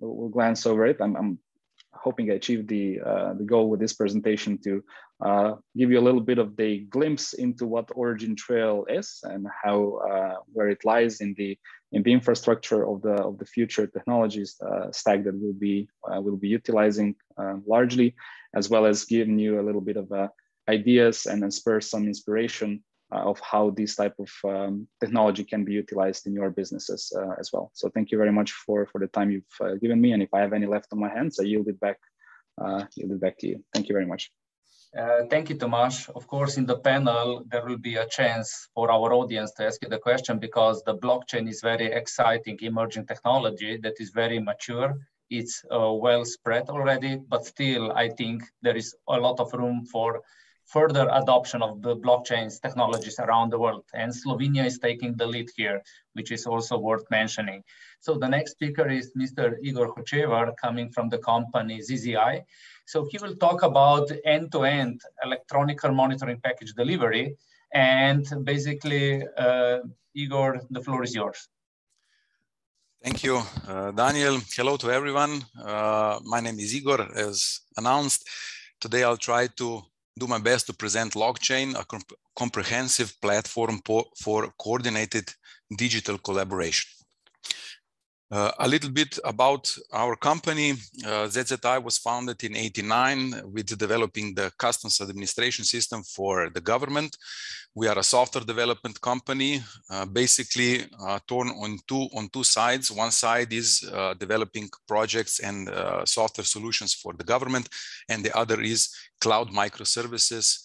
will glance over it. I'm, I'm hoping I achieved the, uh, the goal with this presentation to uh, give you a little bit of the glimpse into what OriginTrail is and how uh, where it lies in the in the infrastructure of the of the future technologies uh, stack that we'll be uh, will be utilizing uh, largely, as well as giving you a little bit of ideas and spur some inspiration of how this type of um, technology can be utilized in your businesses uh, as well. So thank you very much for, for the time you've uh, given me. And if I have any left on my hands, I yield it back, yield it back to you. Thank you very much. Uh, thank you, Tomaž. Of course, in the panel, there will be a chance for our audience to ask you the question because the blockchain is very exciting emerging technology that is very mature. It's uh, well spread already, but still, I think there is a lot of room for further adoption of the blockchains technologies around the world. And Slovenia is taking the lead here, which is also worth mentioning. So the next speaker is Mr. Igor Hočevar coming from the company ZZI. So he will talk about end-to-end -end electronic monitoring package delivery. And basically, uh, Igor, the floor is yours. Thank you, uh, Daniel. Hello to everyone. Uh, my name is Igor, as announced. Today I'll try to do my best to present LogChain, a comp comprehensive platform for coordinated digital collaboration. Uh, a little bit about our company. Uh, ZZI was founded in 89 with developing the customs administration system for the government. We are a software development company, uh, basically uh, torn on two, on two sides. One side is uh, developing projects and uh, software solutions for the government, and the other is cloud microservices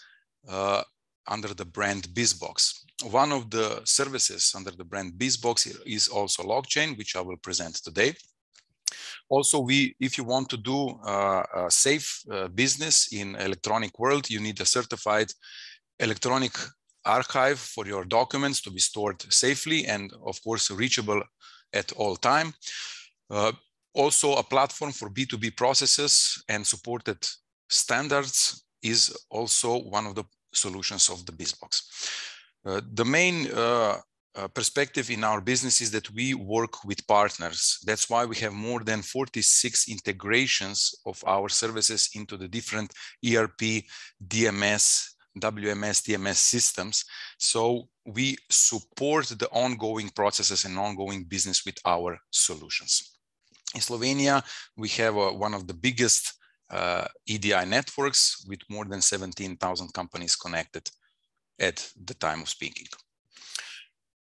under the brand BizBox one of the services under the brand BizBox is also LogChain, which I will present today. Also, we, if you want to do uh, a safe uh, business in electronic world, you need a certified electronic archive for your documents to be stored safely and of course reachable at all time. Uh, also a platform for B2B processes and supported standards is also one of the solutions of the BizBox. Uh, the main uh, uh, perspective in our business is that we work with partners. That's why we have more than 46 integrations of our services into the different ERP, DMS, WMS, DMS systems. So we support the ongoing processes and ongoing business with our solutions. In Slovenia, we have uh, one of the biggest EDI networks with more than 17,000 companies connected at the time of speaking.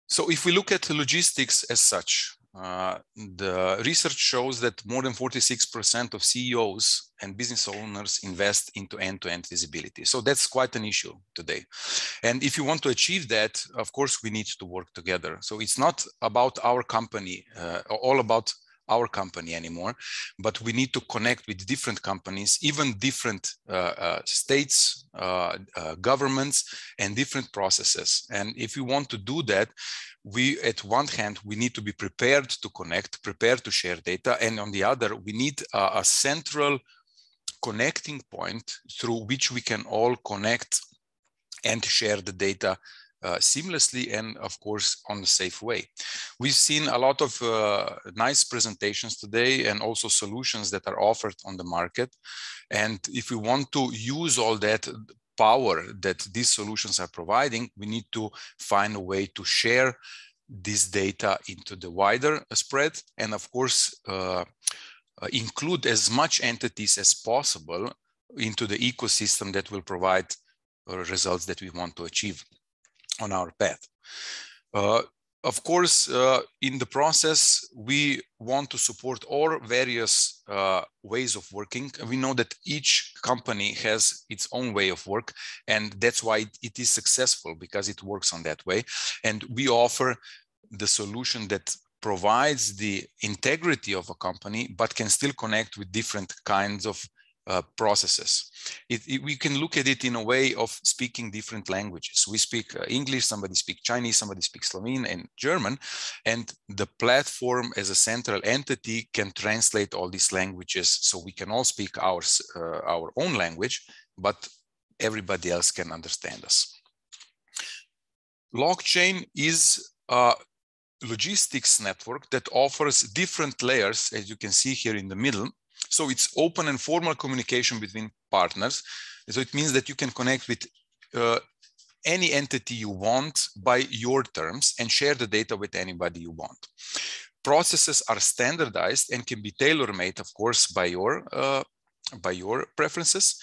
So if we look at logistics as such, uh, the research shows that more than 46% of CEOs and business owners invest into end-to-end -end visibility. So that's quite an issue today. And if you want to achieve that, of course, we need to work together. So it's not about our company, uh, all about our company anymore, but we need to connect with different companies, even different uh, uh, states, uh, uh, governments, and different processes. And if we want to do that, we, at one hand, we need to be prepared to connect, prepared to share data. And on the other, we need a, a central connecting point through which we can all connect and share the data uh, seamlessly and of course on a safe way. We've seen a lot of uh, nice presentations today and also solutions that are offered on the market. And if we want to use all that power that these solutions are providing, we need to find a way to share this data into the wider spread and of course uh, uh include as much entities as possible into the ecosystem that will provide uh, results that we want to achieve on our path. Uh, of course, uh, in the process, we want to support all various uh, ways of working. We know that each company has its own way of work, and that's why it is successful because it works on that way. And we offer the solution that provides the integrity of a company, but can still connect with different kinds of uh, processes. It, it, we can look at it in a way of speaking different languages. We speak uh, English, somebody speaks Chinese, somebody speaks Slovene and German, and the platform as a central entity can translate all these languages so we can all speak our, uh, our own language, but everybody else can understand us. LogChain is a logistics network that offers different layers, as you can see here in the middle, so it's open and formal communication between partners. So it means that you can connect with uh, any entity you want by your terms and share the data with anybody you want. Processes are standardized and can be tailor-made, of course, by your uh, by your preferences.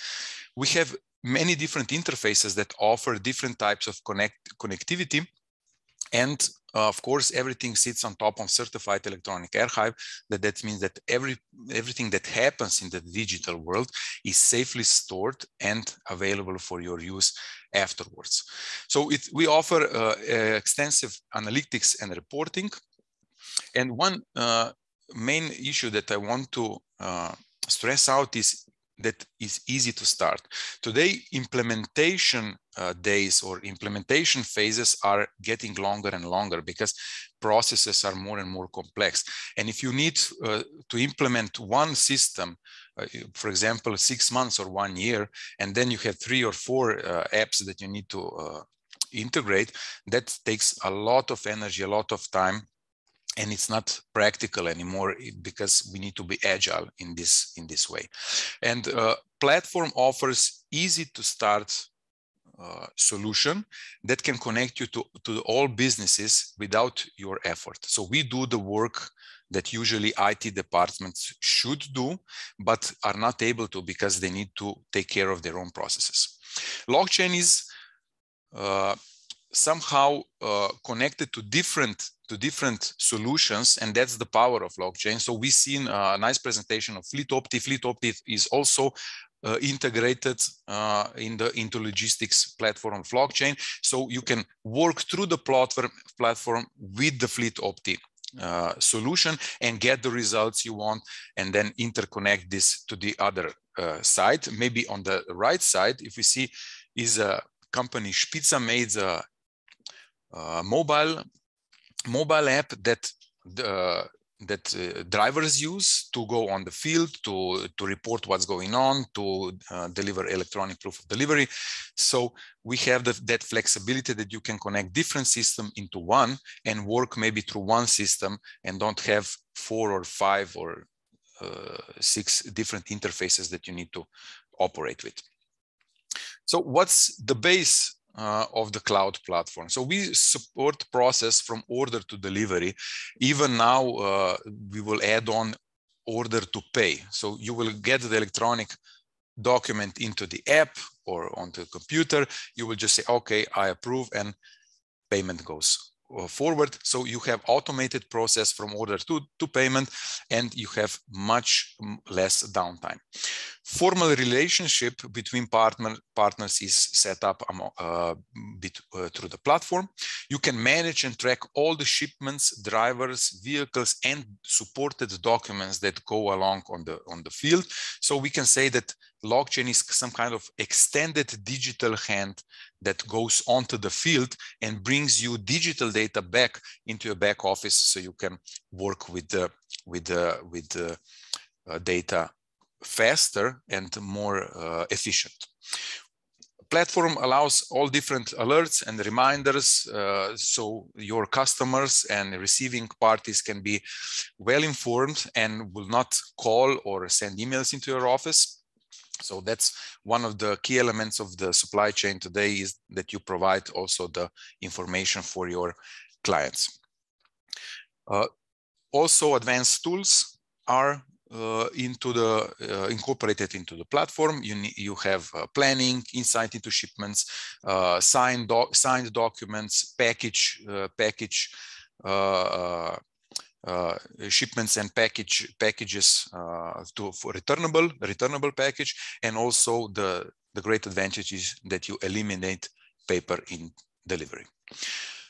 We have many different interfaces that offer different types of connect connectivity and uh, of course, everything sits on top of certified electronic archive. That that means that every everything that happens in the digital world is safely stored and available for your use afterwards. So it, we offer uh, extensive analytics and reporting. And one uh, main issue that I want to uh, stress out is that is easy to start. Today, implementation uh, days or implementation phases are getting longer and longer because processes are more and more complex. And if you need uh, to implement one system, uh, for example, six months or one year, and then you have three or four uh, apps that you need to uh, integrate, that takes a lot of energy, a lot of time, and it's not practical anymore because we need to be agile in this in this way and uh, platform offers easy to start uh, solution that can connect you to, to all businesses without your effort. So we do the work that usually IT departments should do, but are not able to because they need to take care of their own processes. LogChain is uh, somehow uh, connected to different to different solutions and that's the power of LogChain. So we've seen a nice presentation of FleetOpti. Fleet opti is also uh, integrated uh, in the into logistics platform LogChain. So you can work through the platform platform with the FleetOpti uh, solution and get the results you want and then interconnect this to the other uh, side maybe on the right side if we see is a company Spica made a uh, mobile mobile app that the that uh, drivers use to go on the field to to report what's going on to uh, deliver electronic proof of delivery. So we have the, that flexibility that you can connect different system into one and work maybe through one system and don't have four or five or uh, six different interfaces that you need to operate with. So what's the base uh, of the cloud platform. So we support process from order to delivery. Even now, uh, we will add on order to pay. So you will get the electronic document into the app or onto the computer. You will just say, okay, I approve and payment goes uh, forward. So you have automated process from order to, to payment and you have much less downtime. Formal relationship between partner, partners is set up um, uh, bit, uh, through the platform. You can manage and track all the shipments, drivers, vehicles, and supported documents that go along on the, on the field. So we can say that LogChain is some kind of extended digital hand that goes onto the field and brings you digital data back into your back office so you can work with the with the with the uh, data faster and more uh, efficient platform allows all different alerts and reminders uh, so your customers and receiving parties can be well informed and will not call or send emails into your office so that's one of the key elements of the supply chain today is that you provide also the information for your clients. Uh, also advanced tools are uh, into the uh, incorporated into the platform. You you have uh, planning, insight into shipments, uh, signed doc signed documents, package uh, package uh, shipments and package packages to for returnable returnable package and also the the great advantage is that you eliminate paper in delivery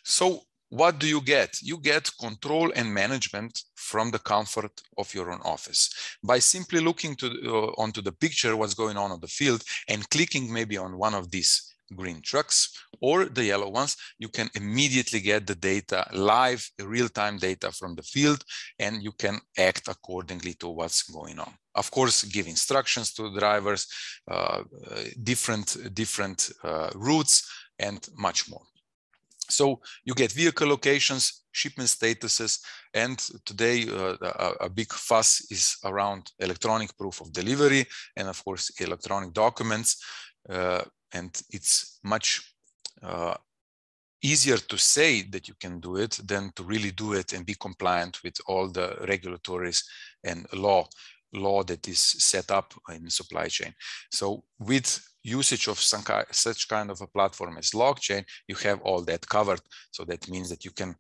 so what do you get? You get control and management from the comfort of your own office. By simply looking to, uh, onto the picture, what's going on on the field, and clicking maybe on one of these green trucks or the yellow ones, you can immediately get the data live, real-time data from the field, and you can act accordingly to what's going on. Of course, give instructions to drivers, uh, different, different uh, routes, and much more. So you get vehicle locations, shipment statuses, and today uh, a, a, big fuss is around electronic proof of delivery and of course electronic documents. Uh, and it's much uh, easier to say that you can do it than to really do it and be compliant with all the regulatories and law law that is set up in supply chain. So with usage of some kind, such kind of a platform as LogChain, you have all that covered. So that means that you can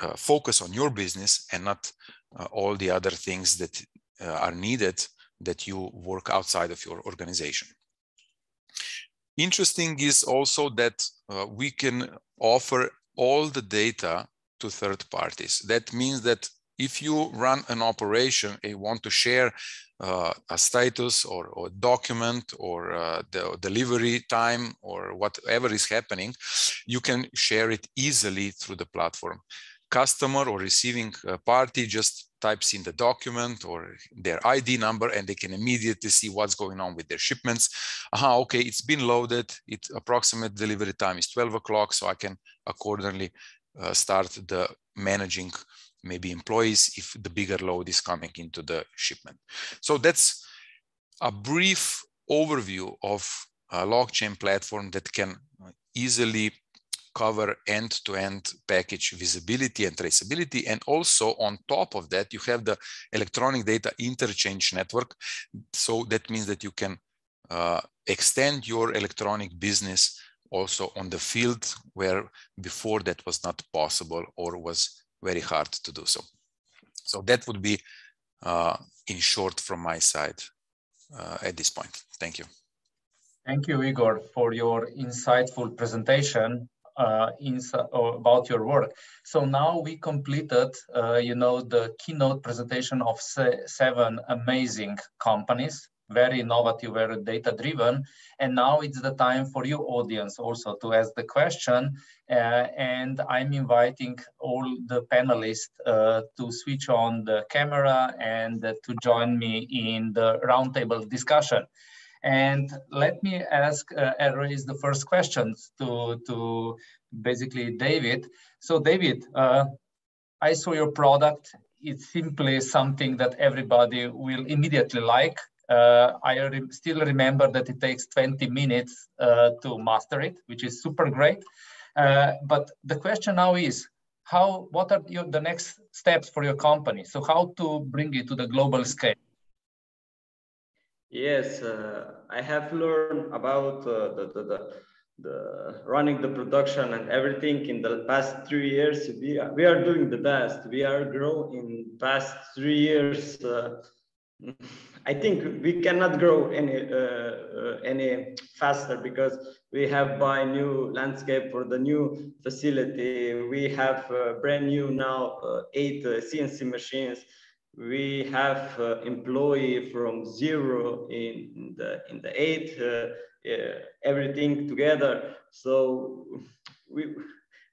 uh, focus on your business and not uh, all the other things that uh, are needed that you work outside of your organization. Interesting is also that uh, we can offer all the data to third parties. That means that if you run an operation and you want to share uh, a status or, or document or uh, the delivery time or whatever is happening, you can share it easily through the platform. Customer or receiving party just types in the document or their ID number and they can immediately see what's going on with their shipments. Aha, okay, it's been loaded. Its approximate delivery time is 12 o'clock, so I can accordingly uh, start the managing maybe employees if the bigger load is coming into the shipment. So that's a brief overview of a LogChain platform that can easily cover end-to-end package visibility and traceability. And also on top of that, you have the electronic data interchange network. So that means that you can uh, extend your electronic business also on the field where before that was not possible or was very hard to do so. So that would be uh, in short from my side uh, at this point. Thank you. Thank you, Igor, for your insightful presentation uh, about your work. So now we completed, uh, you know, the keynote presentation of se seven amazing companies, very innovative, very data-driven. And now it's the time for you audience also to ask the question. Uh, and I'm inviting all the panelists uh, to switch on the camera and uh, to join me in the roundtable discussion. And let me ask uh, raise the first questions to, to basically David. So David, uh, I saw your product. It's simply something that everybody will immediately like. Uh, I re still remember that it takes 20 minutes uh, to master it, which is super great. Uh, but the question now is, how what are your, the next steps for your company? So how to bring it to the global scale? Yes, uh, I have learned about uh, the, the, the, the, running the production and everything in the past three years. We are, we are doing the best. We are growing in past three years. I think we cannot grow any uh, uh, any faster because we have buy new landscape for the new facility. We have uh, brand new now eight CNC machines we have uh, employee from zero in the in the eight uh, uh, everything together so we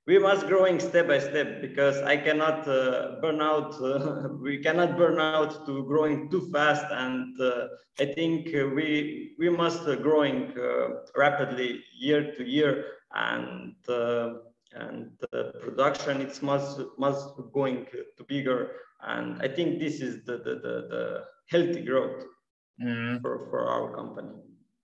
we must growing step by step because i cannot uh, burn out uh, we cannot burn out to growing too fast and uh, i think we we must growing rapidly year to year and and the production it's must must going to bigger and I think this is the, the, the, the healthy growth mm. for, for our company.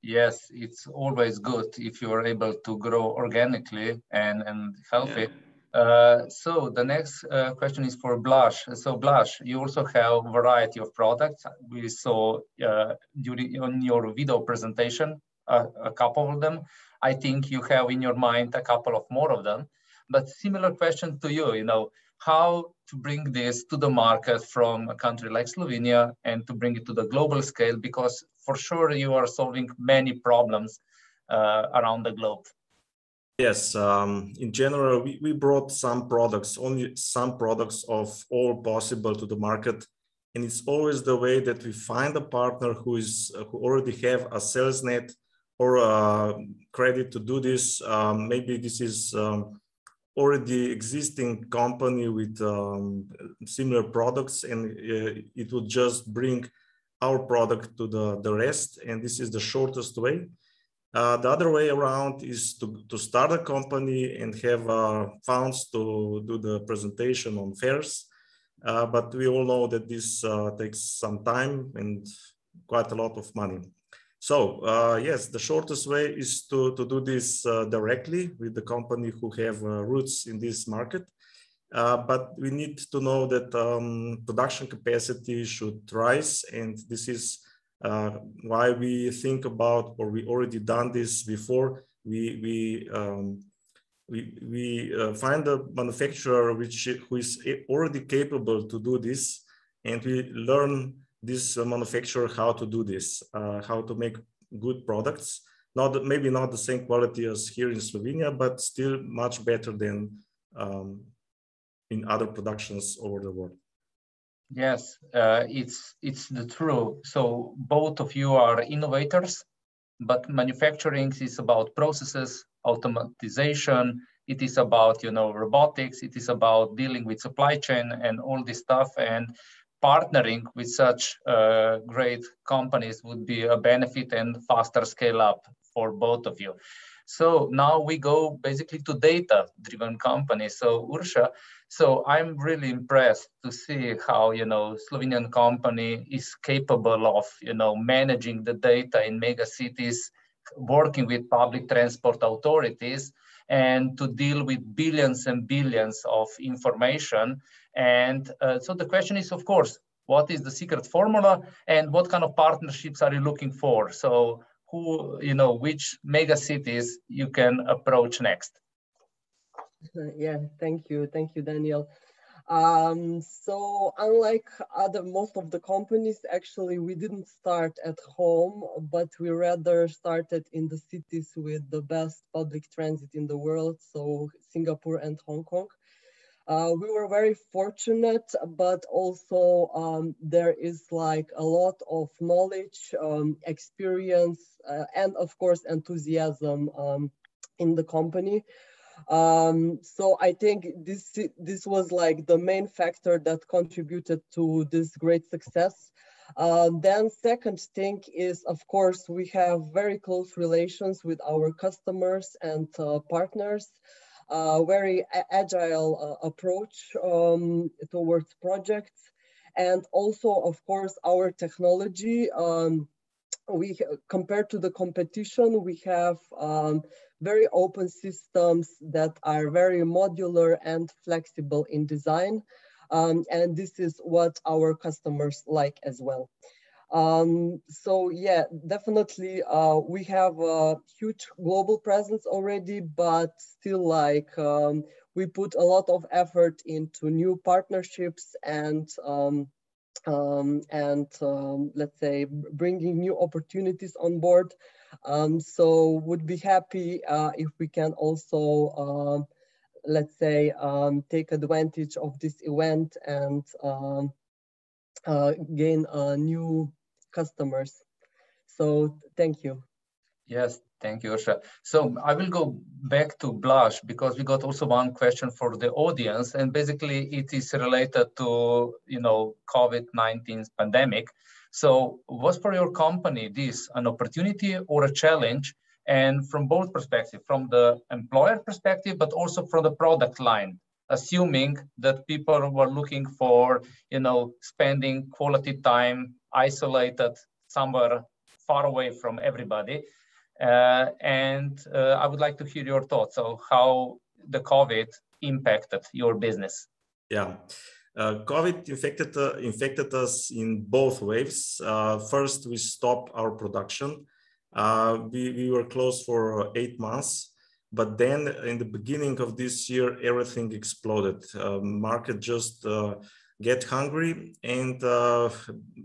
Yes, it's always good if you are able to grow organically and, and healthy. Yeah. Uh, so the next uh, question is for Blaž. So Blaž, you also have a variety of products. We saw uh, during on your video presentation uh, a couple of them. I think you have in your mind a couple of more of them. But similar question to you, you know, how to bring this to the market from a country like Slovenia and to bring it to the global scale because for sure you are solving many problems uh, around the globe. Yes, um, in general, we, we brought some products, only some products of all possible to the market. And it's always the way that we find a partner who is who already have a sales net or credit to do this. Um, maybe this is um, already existing company with um, similar products and uh, it would just bring our product to the, the rest and this is the shortest way. Uh, the other way around is to, to start a company and have uh, funds to do the presentation on fairs. Uh, but we all know that this uh, takes some time and quite a lot of money. So uh, yes, the shortest way is to, to do this uh, directly with the company who have roots in this market. Uh, but we need to know that um, production capacity should rise. And this is uh, why we think about, or we already done this before, we, we, um, we, we uh, find a manufacturer which, who is already capable to do this. And we learn this uh, manufacturer how to do this, uh, how to make good products. Not maybe not the same quality as here in Slovenia, but still much better than um, in other productions over the world. Yes, uh, it's it's the true. So both of you are innovators, but manufacturing is about processes, automatization. It is about you know robotics. It is about dealing with supply chain and all this stuff. And partnering with such uh, great companies would be a benefit and faster scale up for both of you. So now we go basically to data driven companies. So Urša, so I'm really impressed to see how, you know, Slovenian company is capable of, you know, managing the data in mega cities, working with public transport authorities and to deal with billions and billions of information and uh, so the question is, of course, what is the secret formula and what kind of partnerships are you looking for? So who, you know, which mega cities you can approach next? Yeah, thank you. Thank you, Daniel. Um, so unlike other most of the companies, actually, we didn't start at home, but we rather started in the cities with the best public transit in the world, so Singapore and Hong Kong. Uh, we were very fortunate, but also um, there is like a lot of knowledge, um, experience, uh, and of course enthusiasm um, in the company. Um, so I think this this was like the main factor that contributed to this great success. Uh, then second thing is, of course, we have very close relations with our customers and uh, partners uh, very agile uh, approach um, towards projects. And also, of course, our technology, um, we compared to the competition, we have um, very open systems that are very modular and flexible in design. Um, and this is what our customers like as well. Um, so yeah, definitely uh, we have a huge global presence already, but still like um, we put a lot of effort into new partnerships and um, um and um, let's say bringing new opportunities on board. Um, so would be happy uh, if we can also let's say take advantage of this event and uh, gain a new customers. So thank you. Yes, thank you, Ursula. So I will go back to Blaž because we got also one question for the audience, and basically it is related to you know COVID-19 pandemic. So was for your company this an opportunity or a challenge? And from both perspectives, from the employer perspective, but also from the product line, assuming that people were looking for, you know, spending quality time isolated somewhere far away from everybody. Uh, and uh, I would like to hear your thoughts on how the COVID impacted your business. Yeah. Uh, COVID infected, uh, infected us in both waves. Uh, first, we stopped our production. Uh, we, we were closed for eight months. But then in the beginning of this year, everything exploded. market just get hungry and uh,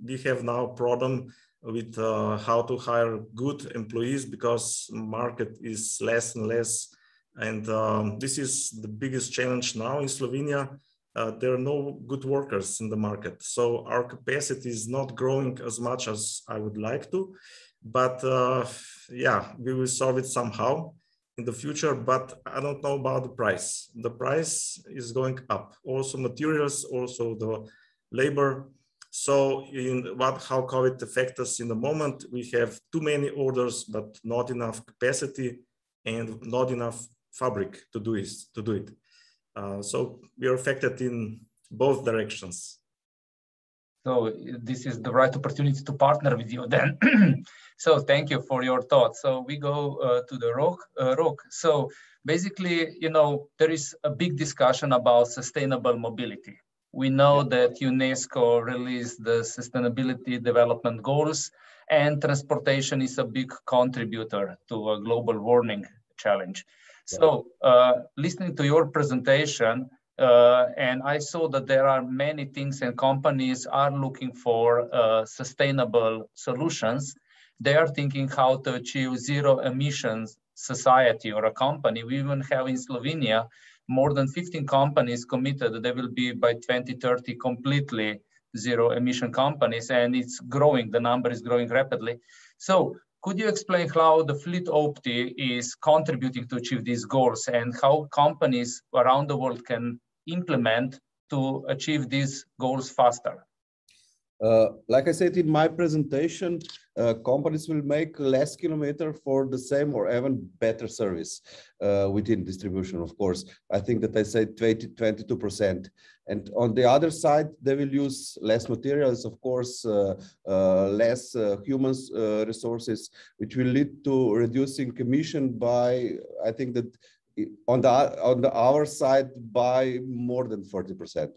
we have now problem with uh, how to hire good employees because market is less and less. And um, this is the biggest challenge now in slovenia. Uh, there are no good workers in the market. So our capacity is not growing as much as i would like to but uh, yeah we will solve it somehow in the future, but I don't know about the price. The price is going up. Also materials, also the labor. So in what how COVID affect us in the moment, we have too many orders, but not enough capacity and not enough fabric to do it. To do it. Uh, so we are affected in both directions. So this is the right opportunity to partner with you then. so thank you for your thoughts. So we go uh, to the Rok. Uh, Rok. So basically, you know, there is a big discussion about sustainable mobility. We know that UNESCO released the sustainability development goals and transportation is a big contributor to a global warming challenge. So uh, listening to your presentation, uh, and I saw that there are many things and companies are looking for uh, sustainable solutions. They are thinking how to achieve zero emissions society or a company. We even have in Slovenia more than 15 companies committed that they will be by 2030 completely zero emission companies and it's growing, the number is growing rapidly. So could you explain how the FleetOpti is contributing to achieve these goals and how companies around the world can implement to achieve these goals faster? Uh, like I said in my presentation, uh, companies will make less kilometer for the same or even better service uh, within distribution, of course. I think that I said 20, 22%. And on the other side, they will use less materials, of course, uh, uh, less uh, human resources, which will lead to reducing emission by, I think that on the on the our side by more than 40%.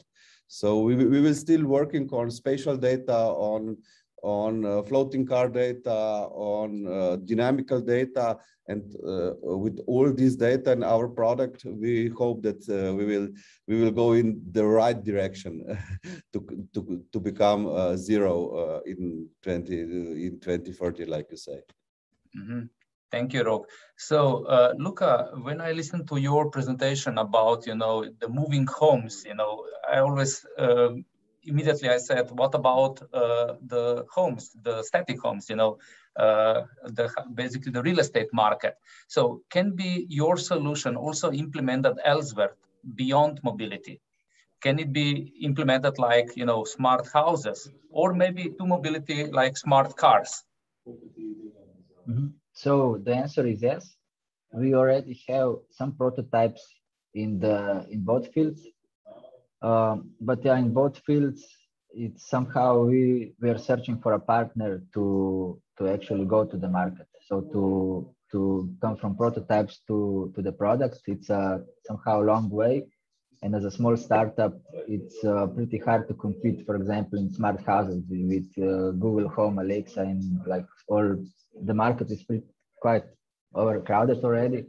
So we, we will still working on spatial data, on on uh, floating car data, on uh, dynamical data, and uh, with all this data in our product, we hope that uh, we will we will go in the right direction to to to become uh, zero uh, in 20 in 2040, like you say. Mm -hmm. Thank you, Rok. So, uh, Luka, when I listen to your presentation about, you know, the moving homes, you know, I always uh, immediately I said, what about uh, the homes, the static homes, you know, uh, the basically the real estate market. So, can be your solution also implemented elsewhere beyond mobility? Can it be implemented like, you know, smart houses, or maybe to mobility like smart cars? Mm -hmm. So the answer is yes. We already have some prototypes in the in both fields, um, but yeah, in both fields, it's somehow we we are searching for a partner to to actually go to the market. So to to come from prototypes to to the product. It's a somehow long way, and as a small startup, it's uh, pretty hard to compete. For example, in smart houses with uh, Google Home, Alexa, and like all the market is pretty, quite overcrowded already.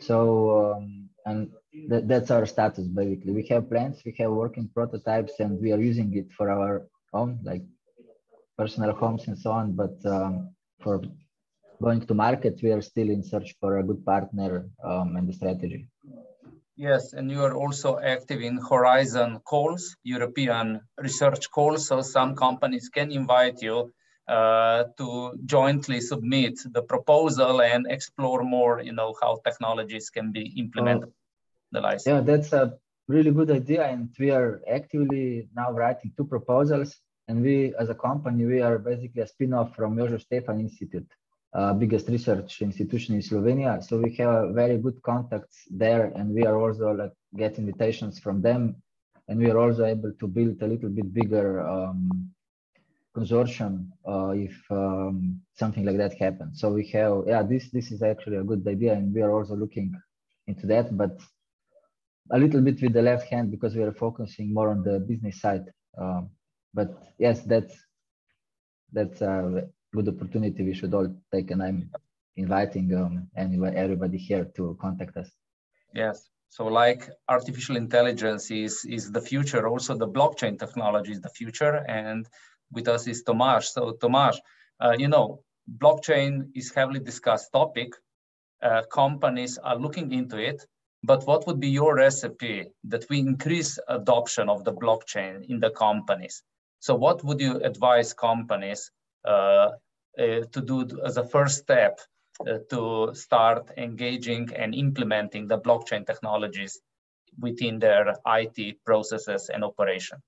So um, and th that's our status basically. We have plans, we have working prototypes, and we are using it for our own like personal homes and so on. But um, for going to market, we are still in search for a good partner um, and the strategy. Yes, and you are also active in Horizon calls, European research calls. So some companies can invite you uh, to jointly submit the proposal and explore more, you know, how technologies can be implemented. Uh, the license. Yeah, that's a really good idea, and we are actively now writing two proposals. And we, as a company, we are basically a spin-off from Jožef Stefan Institute uh, biggest research institution in Slovenia. So we have very good contacts there, and we are also like get invitations from them, and we are also able to build a little bit bigger um, consortium uh, if um, something like that happens. So we have yeah, this this is actually a good idea, and we are also looking into that, but a little bit with the left hand because we are focusing more on the business side. Um, but yes, that's that's uh, good opportunity we should all take and i'm inviting um, anyway everybody here to contact us. Yes. So like artificial intelligence is is the future. Also the blockchain technology is the future. And with us is tomaž. So tomaž uh, you know blockchain is heavily discussed topic. Uh, companies are looking into it. But what would be your recipe that we increase adoption of the blockchain in the companies? So what would you advise companies to do as a first step uh, to start engaging and implementing the blockchain technologies within their IT processes and operation?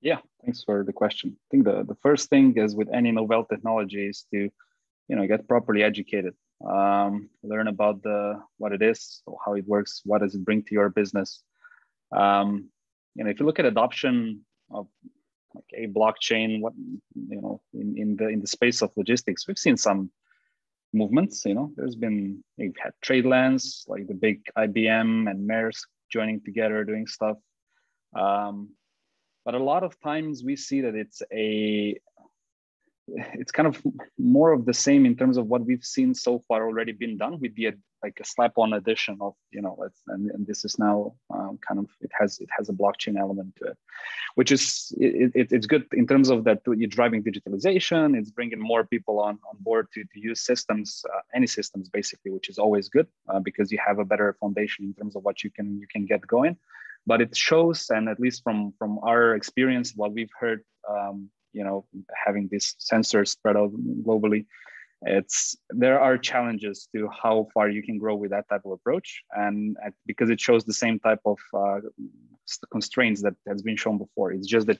Yeah, thanks for the question. I think the, the first thing is with any novel technology is to, you know, get properly educated, um, learn about the what it is, how it works, what does it bring to your business. Um, you know, if you look at adoption of like a blockchain what you know in, in the in the space of logistics we've seen some movements you know. There's been we've had TradeLens like the big ibm and maersk joining together doing stuff. Um, but a lot of times we see that it's a it's kind of more of the same in terms of what we've seen so far already been done. With the like a slap-on addition of you know and, and this is now um, kind of it has it has a blockchain element to it which is it, it, it's good in terms of that you're driving digitalization. It's bringing more people on on board to, to use systems uh, any systems basically which is always good uh, because you have a better foundation in terms of what you can you can get going. But it shows and at least from from our experience what we've heard um, you know having these sensors spread out globally it's there are challenges to how far you can grow with that type of approach. And because it shows the same type of uh, constraints that has been shown before it's just that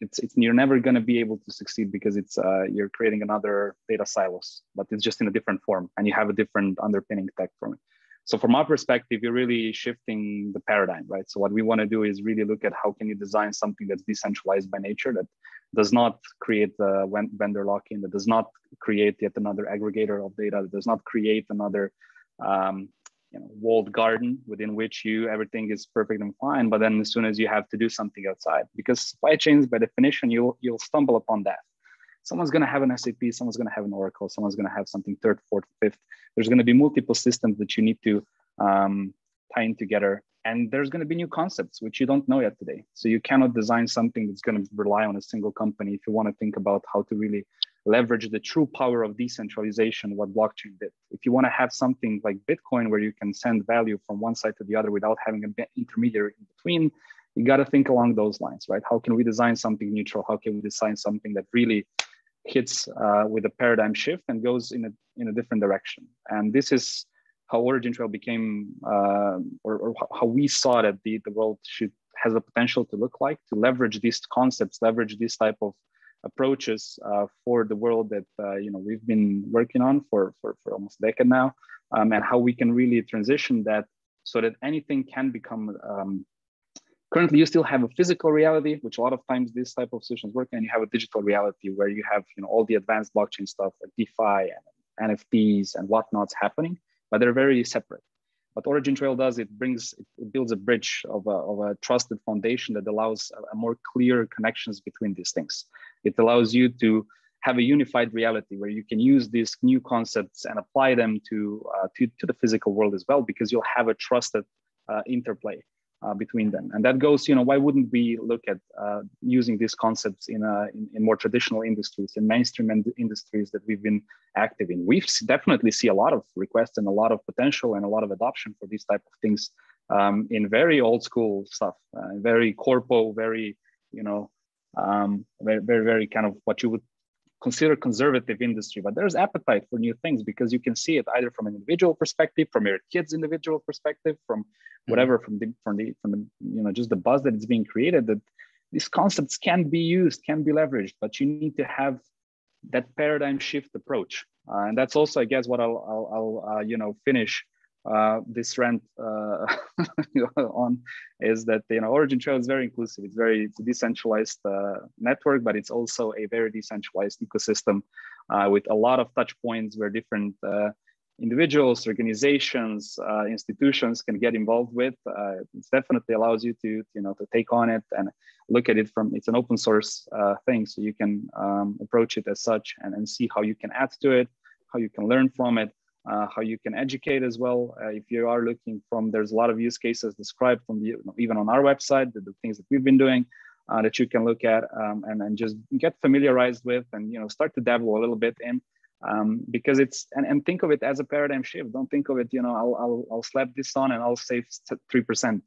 it's, it's you're never going to be able to succeed because it's uh, you're creating another data silos but it's just in a different form and you have a different underpinning tech from it so from our perspective you're really shifting the paradigm right so what we want to do is really look at how can you design something that's decentralized by nature that does not create the vendor lock-in, that does not create yet another aggregator of data, that does not create another um, you know, walled garden within which you everything is perfect and fine. But then as soon as you have to do something outside, because supply chains by definition, you'll you'll stumble upon that. Someone's going to have an SAP, someone's going to have an Oracle, someone's going to have something third, fourth, fifth. There's going to be multiple systems that you need to um, tie in together. And there's going to be new concepts which you don't know yet today. So you cannot design something that's going to rely on a single company if you want to think about how to really leverage the true power of decentralization what blockchain did. If you want to have something like bitcoin where you can send value from one side to the other without having an intermediary in between you got to think along those lines right? How can we design something neutral? How can we design something that really hits uh, with a paradigm shift and goes in a in a different direction and this is how OriginTrail became, uh, or, or, how we saw that the, the world should has a potential to look like, to leverage these concepts, leverage this type of approaches uh, for the world that uh, you know we've been working on for, for, for almost a decade now, um, and how we can really transition that so that anything can become. Um, currently, you still have a physical reality, which a lot of times this type of solutions work, and you have a digital reality where you have you know all the advanced blockchain stuff like DeFi and NFTs and whatnot's happening, but they're very separate. What OriginTrail does, it brings, it builds a bridge of a, of a trusted foundation that allows a, a more clear connections between these things. It allows you to have a unified reality where you can use these new concepts and apply them to, uh, to, to, the physical world as well, because you'll have a trusted uh, interplay uh, between them. And that goes, you know, why wouldn't we look at uh, using these concepts in, uh, in, in, more traditional industries, in mainstream ind industries that we've been active in? We definitely see a lot of requests and a lot of potential and a lot of adoption for these type of things um, in very old school stuff, uh, very corpo, very, you know, um, very, very, very kind of what you would consider conservative industry, but there's appetite for new things because you can see it either from an individual perspective, from your kid's individual perspective, from mm-hmm. whatever, from the from the from the you know just the buzz that is being created. That these concepts can be used, can be leveraged, but you need to have that paradigm shift approach, uh, and that's also, I guess, what I'll I'll, I'll uh, you know finish uh, this rant uh, on is that you know OriginTrail is very inclusive. It's very it's a decentralized uh, network, but it's also a very decentralized ecosystem uh, with a lot of touch points where different uh, individuals, organizations, institutions can get involved with. it definitely allows you to you know to take on it and look at it from it's an open source thing, so you can um, approach it as such and, and see how you can add to it, how you can learn from it uh, how you can educate as well. Uh, if you are looking from, there's a lot of use cases described from the, even on our website, the, the things that we've been doing uh, that you can look at um, and, and just get familiarized with and, you know, start to dabble a little bit in um, because it's, and, and think of it as a paradigm shift. Don't think of it, you know, I'll, I'll, I'll slap this on and I'll save 3%.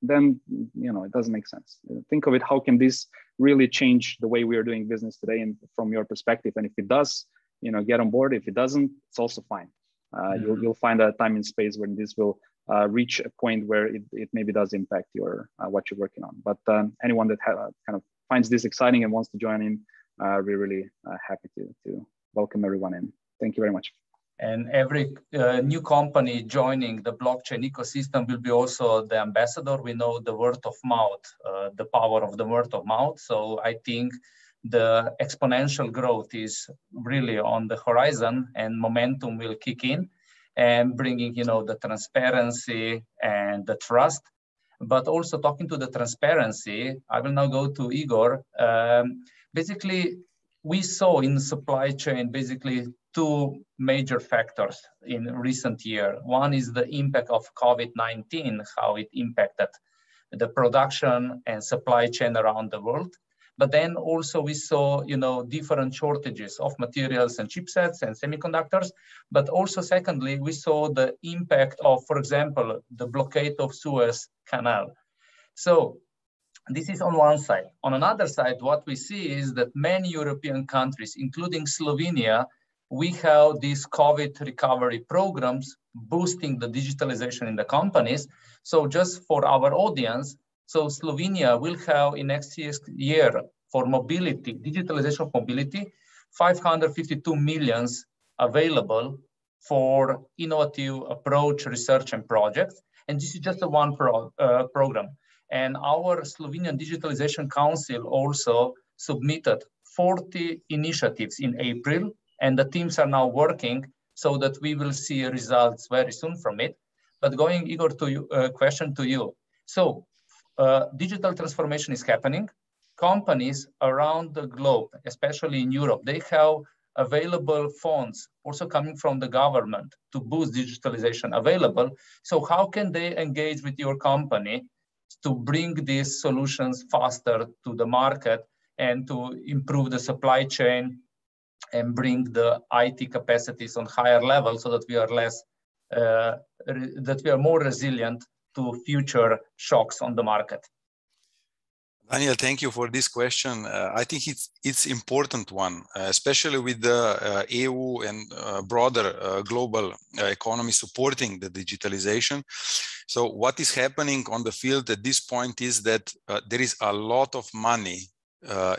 Then, you know, it doesn't make sense. Think of it, how can this really change the way we are doing business today and from your perspective? And if it does, you know, get on board. If it doesn't, it's also fine. Uh, you'll, mm-hmm. you'll find a time and space when this will uh, reach a point where it, it maybe does impact your uh, what you're working on. But um, anyone that kind of finds this exciting and wants to join in, we're really happy to, to welcome everyone in. Thank you very much. And every uh, new company joining the blockchain ecosystem will be also the ambassador. We know the word of mouth, uh, the power of the word of mouth. So I think the exponential growth is really on the horizon and momentum will kick in and bringing you know the transparency and the trust. But also talking to the transparency i will now go to igor. Um, basically we saw in supply chain basically two major factors in recent year. One is the impact of covid-19 how it impacted the production and supply chain around the world but then also we saw, you know, different shortages of materials and chipsets and semiconductors. But also secondly, we saw the impact of, for example, the blockade of Suez Canal. So this is on one side. On another side, what we see is that many European countries, including Slovenia, we have these COVID recovery programs boosting the digitalization in the companies. So just for our audience, so Slovenia will have in next year for mobility, digitalization of mobility, 552 millions available for innovative approach, research and projects. And this is just a one pro, uh, program. And our Slovenian Digitalization Council also submitted 40 initiatives in April, and the teams are now working so that we will see results very soon from it. But going, Igor, to you, uh, question to you. So uh, digital transformation is happening. Companies around the globe, especially in Europe, they have available funds also coming from the government to boost digitalization available. So how can they engage with your company to bring these solutions faster to the market and to improve the supply chain and bring the IT capacities on higher level so that we are less, uh, that we are more resilient to future shocks on the market? Daniel, thank you for this question. Uh, I think it's it's important one, uh, especially with the uh, EU and uh, broader uh, global uh, economy supporting the digitalization. So what is happening on the field at this point is that there is a lot of money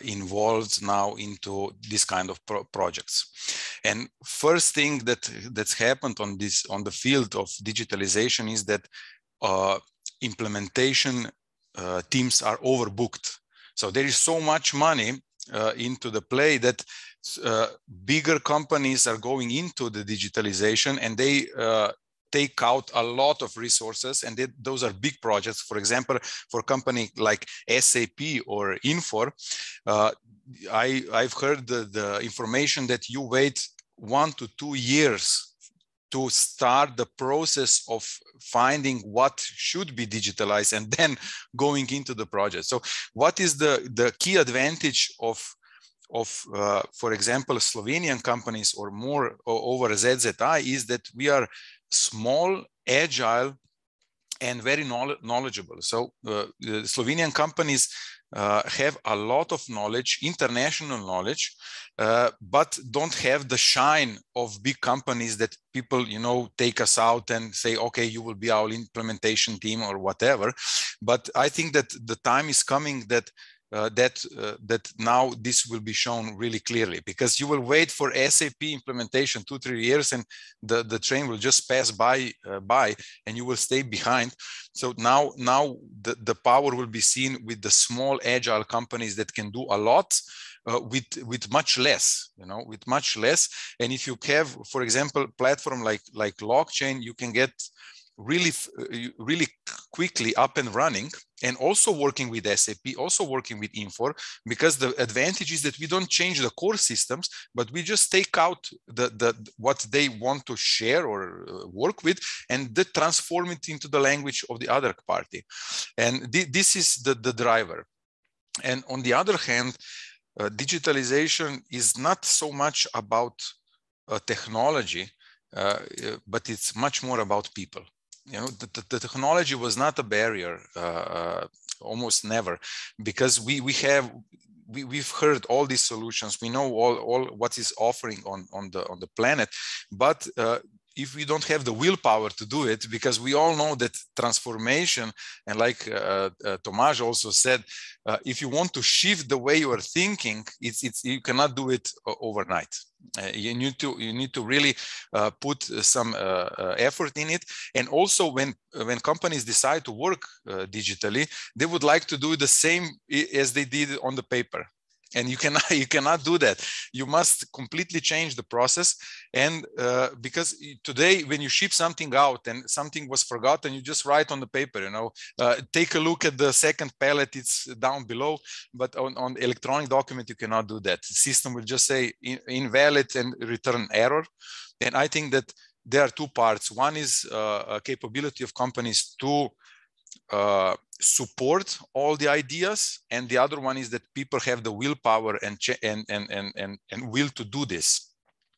involved now into this kind of pro projects. And first thing that that's happened on this on the field of digitalization is that uh, implementation uh, teams are overbooked. So there is so much money uh, into the play that uh, bigger companies are going into the digitalization and they uh, take out a lot of resources and they, those are big projects for example for a company like sap or infor uh, i i've heard the, the information that you wait one to two years to start the process of finding what should be digitalized and then going into the project so what is the the key advantage of of, uh, for example, Slovenian companies or more over ZZI is that we are small, agile, and very knowledgeable. So uh, Slovenian companies uh, have a lot of knowledge, international knowledge, uh, but don't have the shine of big companies that people, you know, take us out and say, okay, you will be our implementation team or whatever. But I think that the time is coming that uh, that uh, that now this will be shown really clearly because you will wait for SAP implementation two three years and the the train will just pass by uh, by and you will stay behind. So now now the the power will be seen with the small agile companies that can do a lot. Uh, with with much less you know with much less and if you have for example platform like like blockchain you can get really uh, really quickly up and running and also working with SAP, also working with Infor, because the advantage is that we don't change the core systems, but we just take out the, the what they want to share or uh, work with and they transform it into the language of the other party. And th this is the, the driver. And on the other hand, uh, digitalization is not so much about uh, technology, uh, uh but it's much more about people you know the, the, technology was not a barrier uh, uh, almost never because we we have we, we've heard all these solutions. We know all, all what is offering on on the on the planet but uh, if we don't have the willpower to do it, because we all know that transformation, and like uh, uh, Tomaž also said, uh, if you want to shift the way you are thinking, it's, it's you cannot do it uh, overnight. Uh, you need to you need to really uh, put some effort in it, and also when when companies decide to work digitally, they would like to do the same as they did on the paper and you cannot you cannot do that. You must completely change the process. And uh, because today when you ship something out and something was forgotten you just write on the paper you know uh, take a look at the second pallet it's down below. But on, on electronic document you cannot do that. The system will just say invalid and return error. And i think that there are two parts. One is uh, a capability of companies to uh, support all the ideas and the other one is that people have the willpower and and and and and, and will to do this.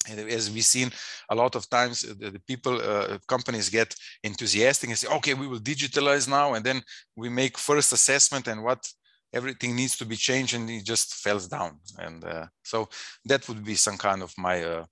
And as we've seen a lot of times uh, the, the people uh, companies get enthusiastic and say okay we will digitalize now and then we make first assessment and what everything needs to be changed and it just falls down. And uh, so that would be some kind of my uh,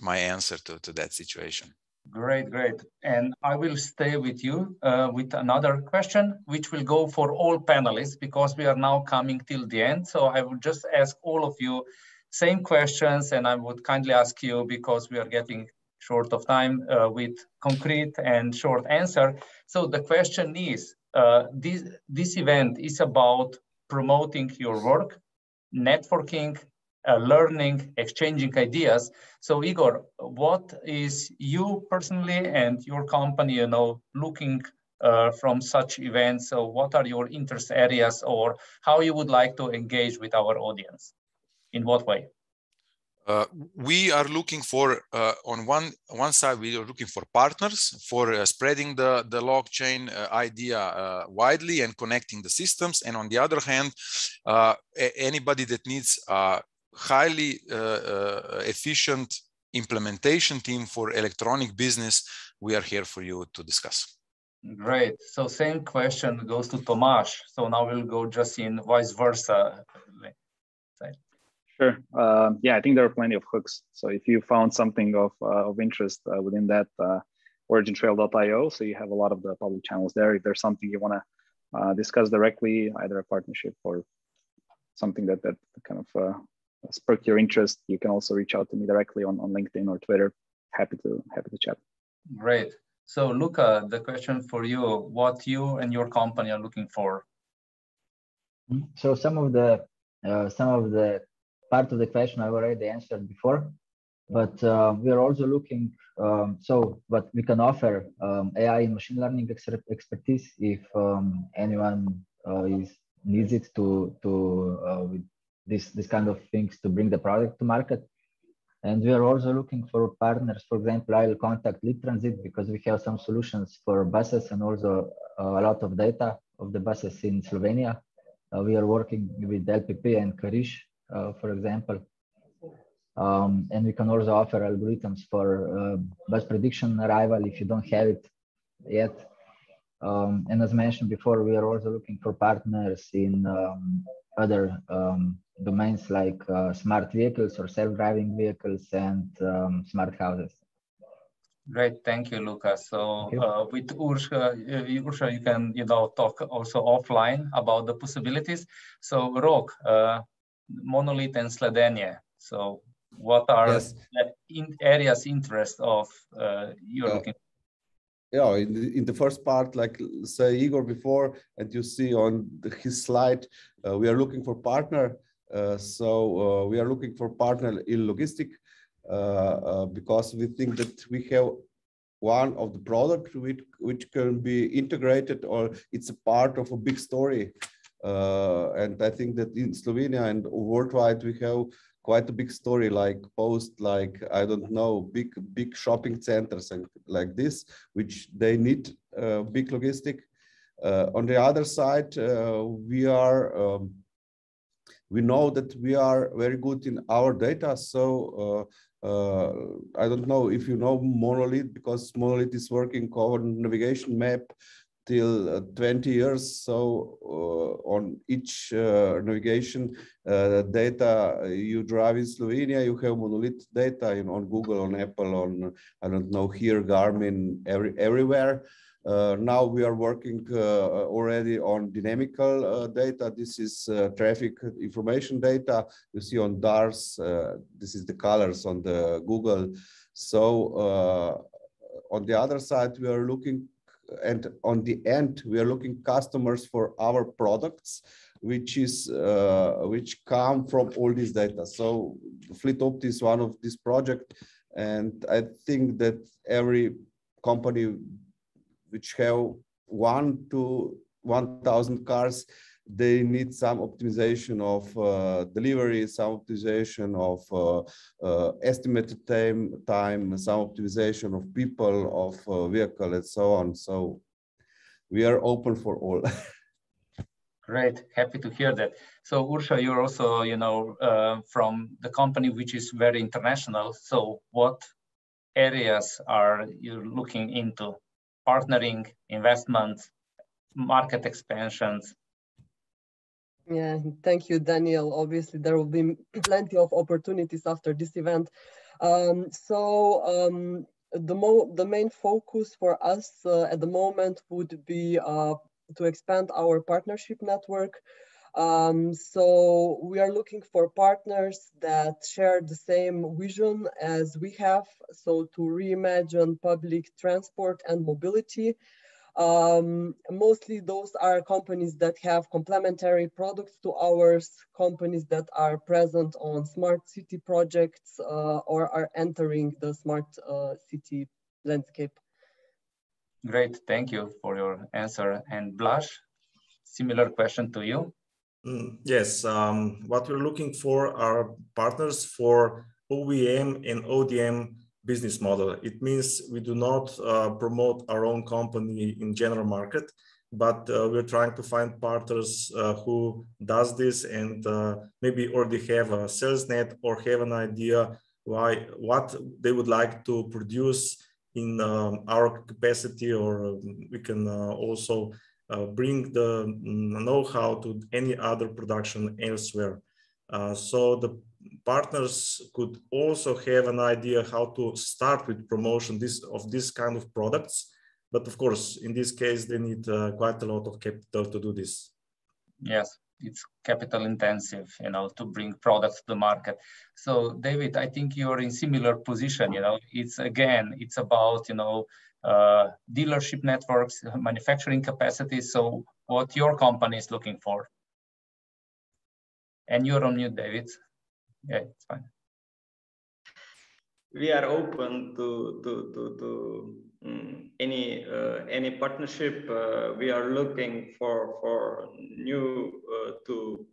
my answer to, to that situation Great, great. And I will stay with you uh, with another question, which will go for all panelists because we are now coming till the end. So I will just ask all of you same questions and I would kindly ask you because we are getting short of time uh, with concrete and short answer. So the question is, uh, this, this event is about promoting your work, networking, uh, learning, exchanging ideas. So Igor, what is you personally and your company, you know, looking uh, from such events? So what are your interest areas or how you would like to engage with our audience? In what way? Uh, we are looking for uh, on one one side we are looking for partners for uh, spreading the the LogChain uh, idea widely and connecting the systems and on the other hand anybody that needs highly uh, uh, efficient implementation team for electronic business, we are here for you to discuss. Great. So same question goes to Tomaž. So now we'll go just in vice versa. Sure. Uh, yeah, I think there are plenty of hooks. So if you found something of, uh, of interest uh, within that uh, origintrail.io, so you have a lot of the public channels there. If there's something you want to discuss directly, either a partnership or something that that kind of sparked your interest, you can also reach out to me directly on, on LinkedIn or Twitter. Happy to happy to chat. Great. So Luka, the question for you, what you and your company are looking for? So some of the uh, some of the part of the question I've already answered before, but uh, we are also looking, um, so, but we can offer um, AI and machine learning ex expertise if um, anyone uh, is needs it to, to uh, with this, this kind of things to bring the product to market. And we are also looking for partners. For example, I'll contact LIT Transit because we have some solutions for buses and also uh, a lot of data of the buses in Slovenia. Uh, we are working with LPP and Karish, uh, for example. Um, and we can also offer algorithms for uh, bus prediction arrival if you don't have it yet. Um, and as mentioned before, we are also looking for partners in um, other um, domains like uh, smart vehicles or self-driving vehicles and um, smart houses. Great, thank you, Lucas. So you. Uh, with Urša, uh, Urša, you can you know talk also offline about the possibilities. So Rok, uh, monolit and Sledenje. So what are yes. the in areas interest of uh, you're looking yeah, in the, in the first part, like say Igor before, and you see on the, his slide, uh, we are looking for partner. Uh, so uh, we are looking for partner in logistic uh, because we think that we have one of the product which, which can be integrated or it's a part of a big story. And I think that in Slovenia and worldwide, we have quite a big story like post like i don't know big big shopping centers and like this which they need uh, big logistic uh, on the other side uh, we are um, we know that we are very good in our data so uh, uh, I don't know if you know Monolit because Monolit is working on navigation map till uh, 20 years. So uh, on each uh, navigation data you drive in Slovenia, you have monolit data in, on Google, on Apple, on, I don't know, here, Garmin, every, everywhere. Uh, now we are working uh, already on dynamical uh, data. This is traffic information data. You see on DARS, this is the colors on the Google. So on the other side, we are looking and on the end, we are looking customers for our products, which is uh, which come from all this data. So FleetOpt is one of this project, and I think that every company which have one to 1,000 cars they need some optimization of uh, delivery, some optimization of uh, uh, estimated time, time, some optimization of people, of uh, vehicle, and so on. So we are open for all. Great, happy to hear that. So Urša, you're also, you know, uh, from the company which is very international. So what areas are you looking into? Partnering, investments, market expansions, yeah, thank you, Daniel. Obviously, there will be plenty of opportunities after this event. Um, so um, the, the main focus for us uh, at the moment would be uh, to expand our partnership network. Um, so we are looking for partners that share the same vision as we have. So to reimagine public transport and mobility um, mostly those are companies that have complementary products to ours, companies that are present on smart city projects uh, or are entering the smart uh, city landscape. Great, thank you for your answer. And Blaž, similar question to you. Mm, yes, um, what we're looking for are partners for OEM and ODM business model. It means we do not uh, promote our own company in general market, but uh, we're trying to find partners uh, who does this and uh, maybe already have a sales net or have an idea why what they would like to produce in um, our capacity or we can uh, also Uh, bring the mm, know-how to any other production elsewhere. Uh, so the partners could also have an idea how to start with promotion this, of this kind of products. But of course, in this case, they need uh, quite a lot of capital to do this. Yes, it's capital intensive, you know, to bring products to the market. So David, I think you're in similar position, you know, it's again, it's about, you know, uh, dealership networks, manufacturing capacity. So what your company is looking for. And you're on mute, David. Yeah, it's fine. We are open to to to to um, any uh, any partnership. Uh, we are looking for for new uh, to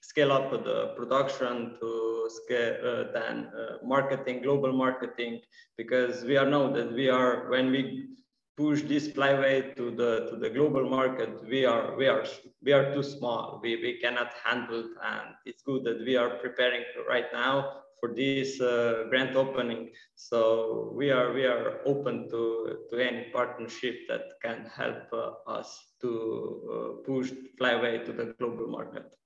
scale up the production to scale uh, then uh, marketing, global marketing, because we are know that we are when we push this flyweight to the to the global market we are we are we are too small. We, we cannot handle it and it's good that we are preparing right now for this uh, grand opening. So we are we are open to to any partnership that can help uh, us to uh, push flyway to the global market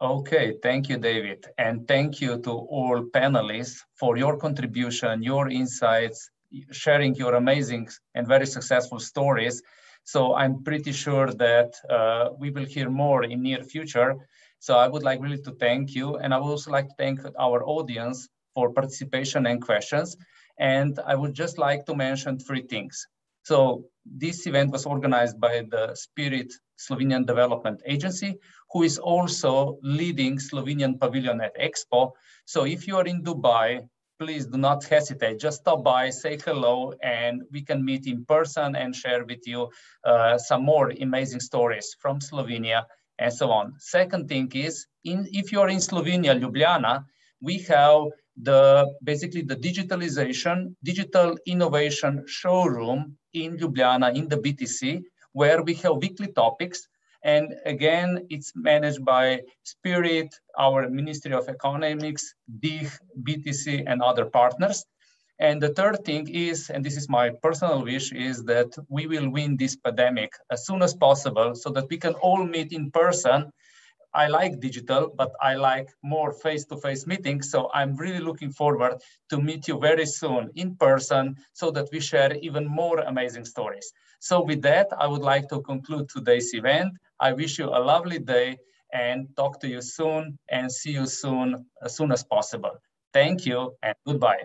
Okay, thank you, David. And thank you to all panelists for your contribution, your insights, sharing your amazing and very successful stories. So I'm pretty sure that uh, we will hear more in near future. So I would like really to thank you. And I would also like to thank our audience for participation and questions. And I would just like to mention three things. So this event was organized by the Spirit Slovenian Development Agency, who is also leading Slovenian Pavilion at Expo. So if you are in Dubai please do not hesitate. Just stop by, say hello, and we can meet in person and share with you uh, some more amazing stories from Slovenia and so on. Second thing is, in, if you're in Slovenia, Ljubljana, we have the basically the digitalization, digital innovation showroom in Ljubljana in the BTC, where we have weekly topics and again, it's managed by Spirit, our Ministry of Economics, DIH, BTC, and other partners. And the third thing is, and this is my personal wish, is that we will win this pandemic as soon as possible so that we can all meet in person. I like digital, but I like more face-to-face -face meetings. So I'm really looking forward to meet you very soon in person so that we share even more amazing stories. So with that, I would like to conclude today's event. I wish you a lovely day and talk to you soon and see you soon as soon as possible. Thank you and goodbye.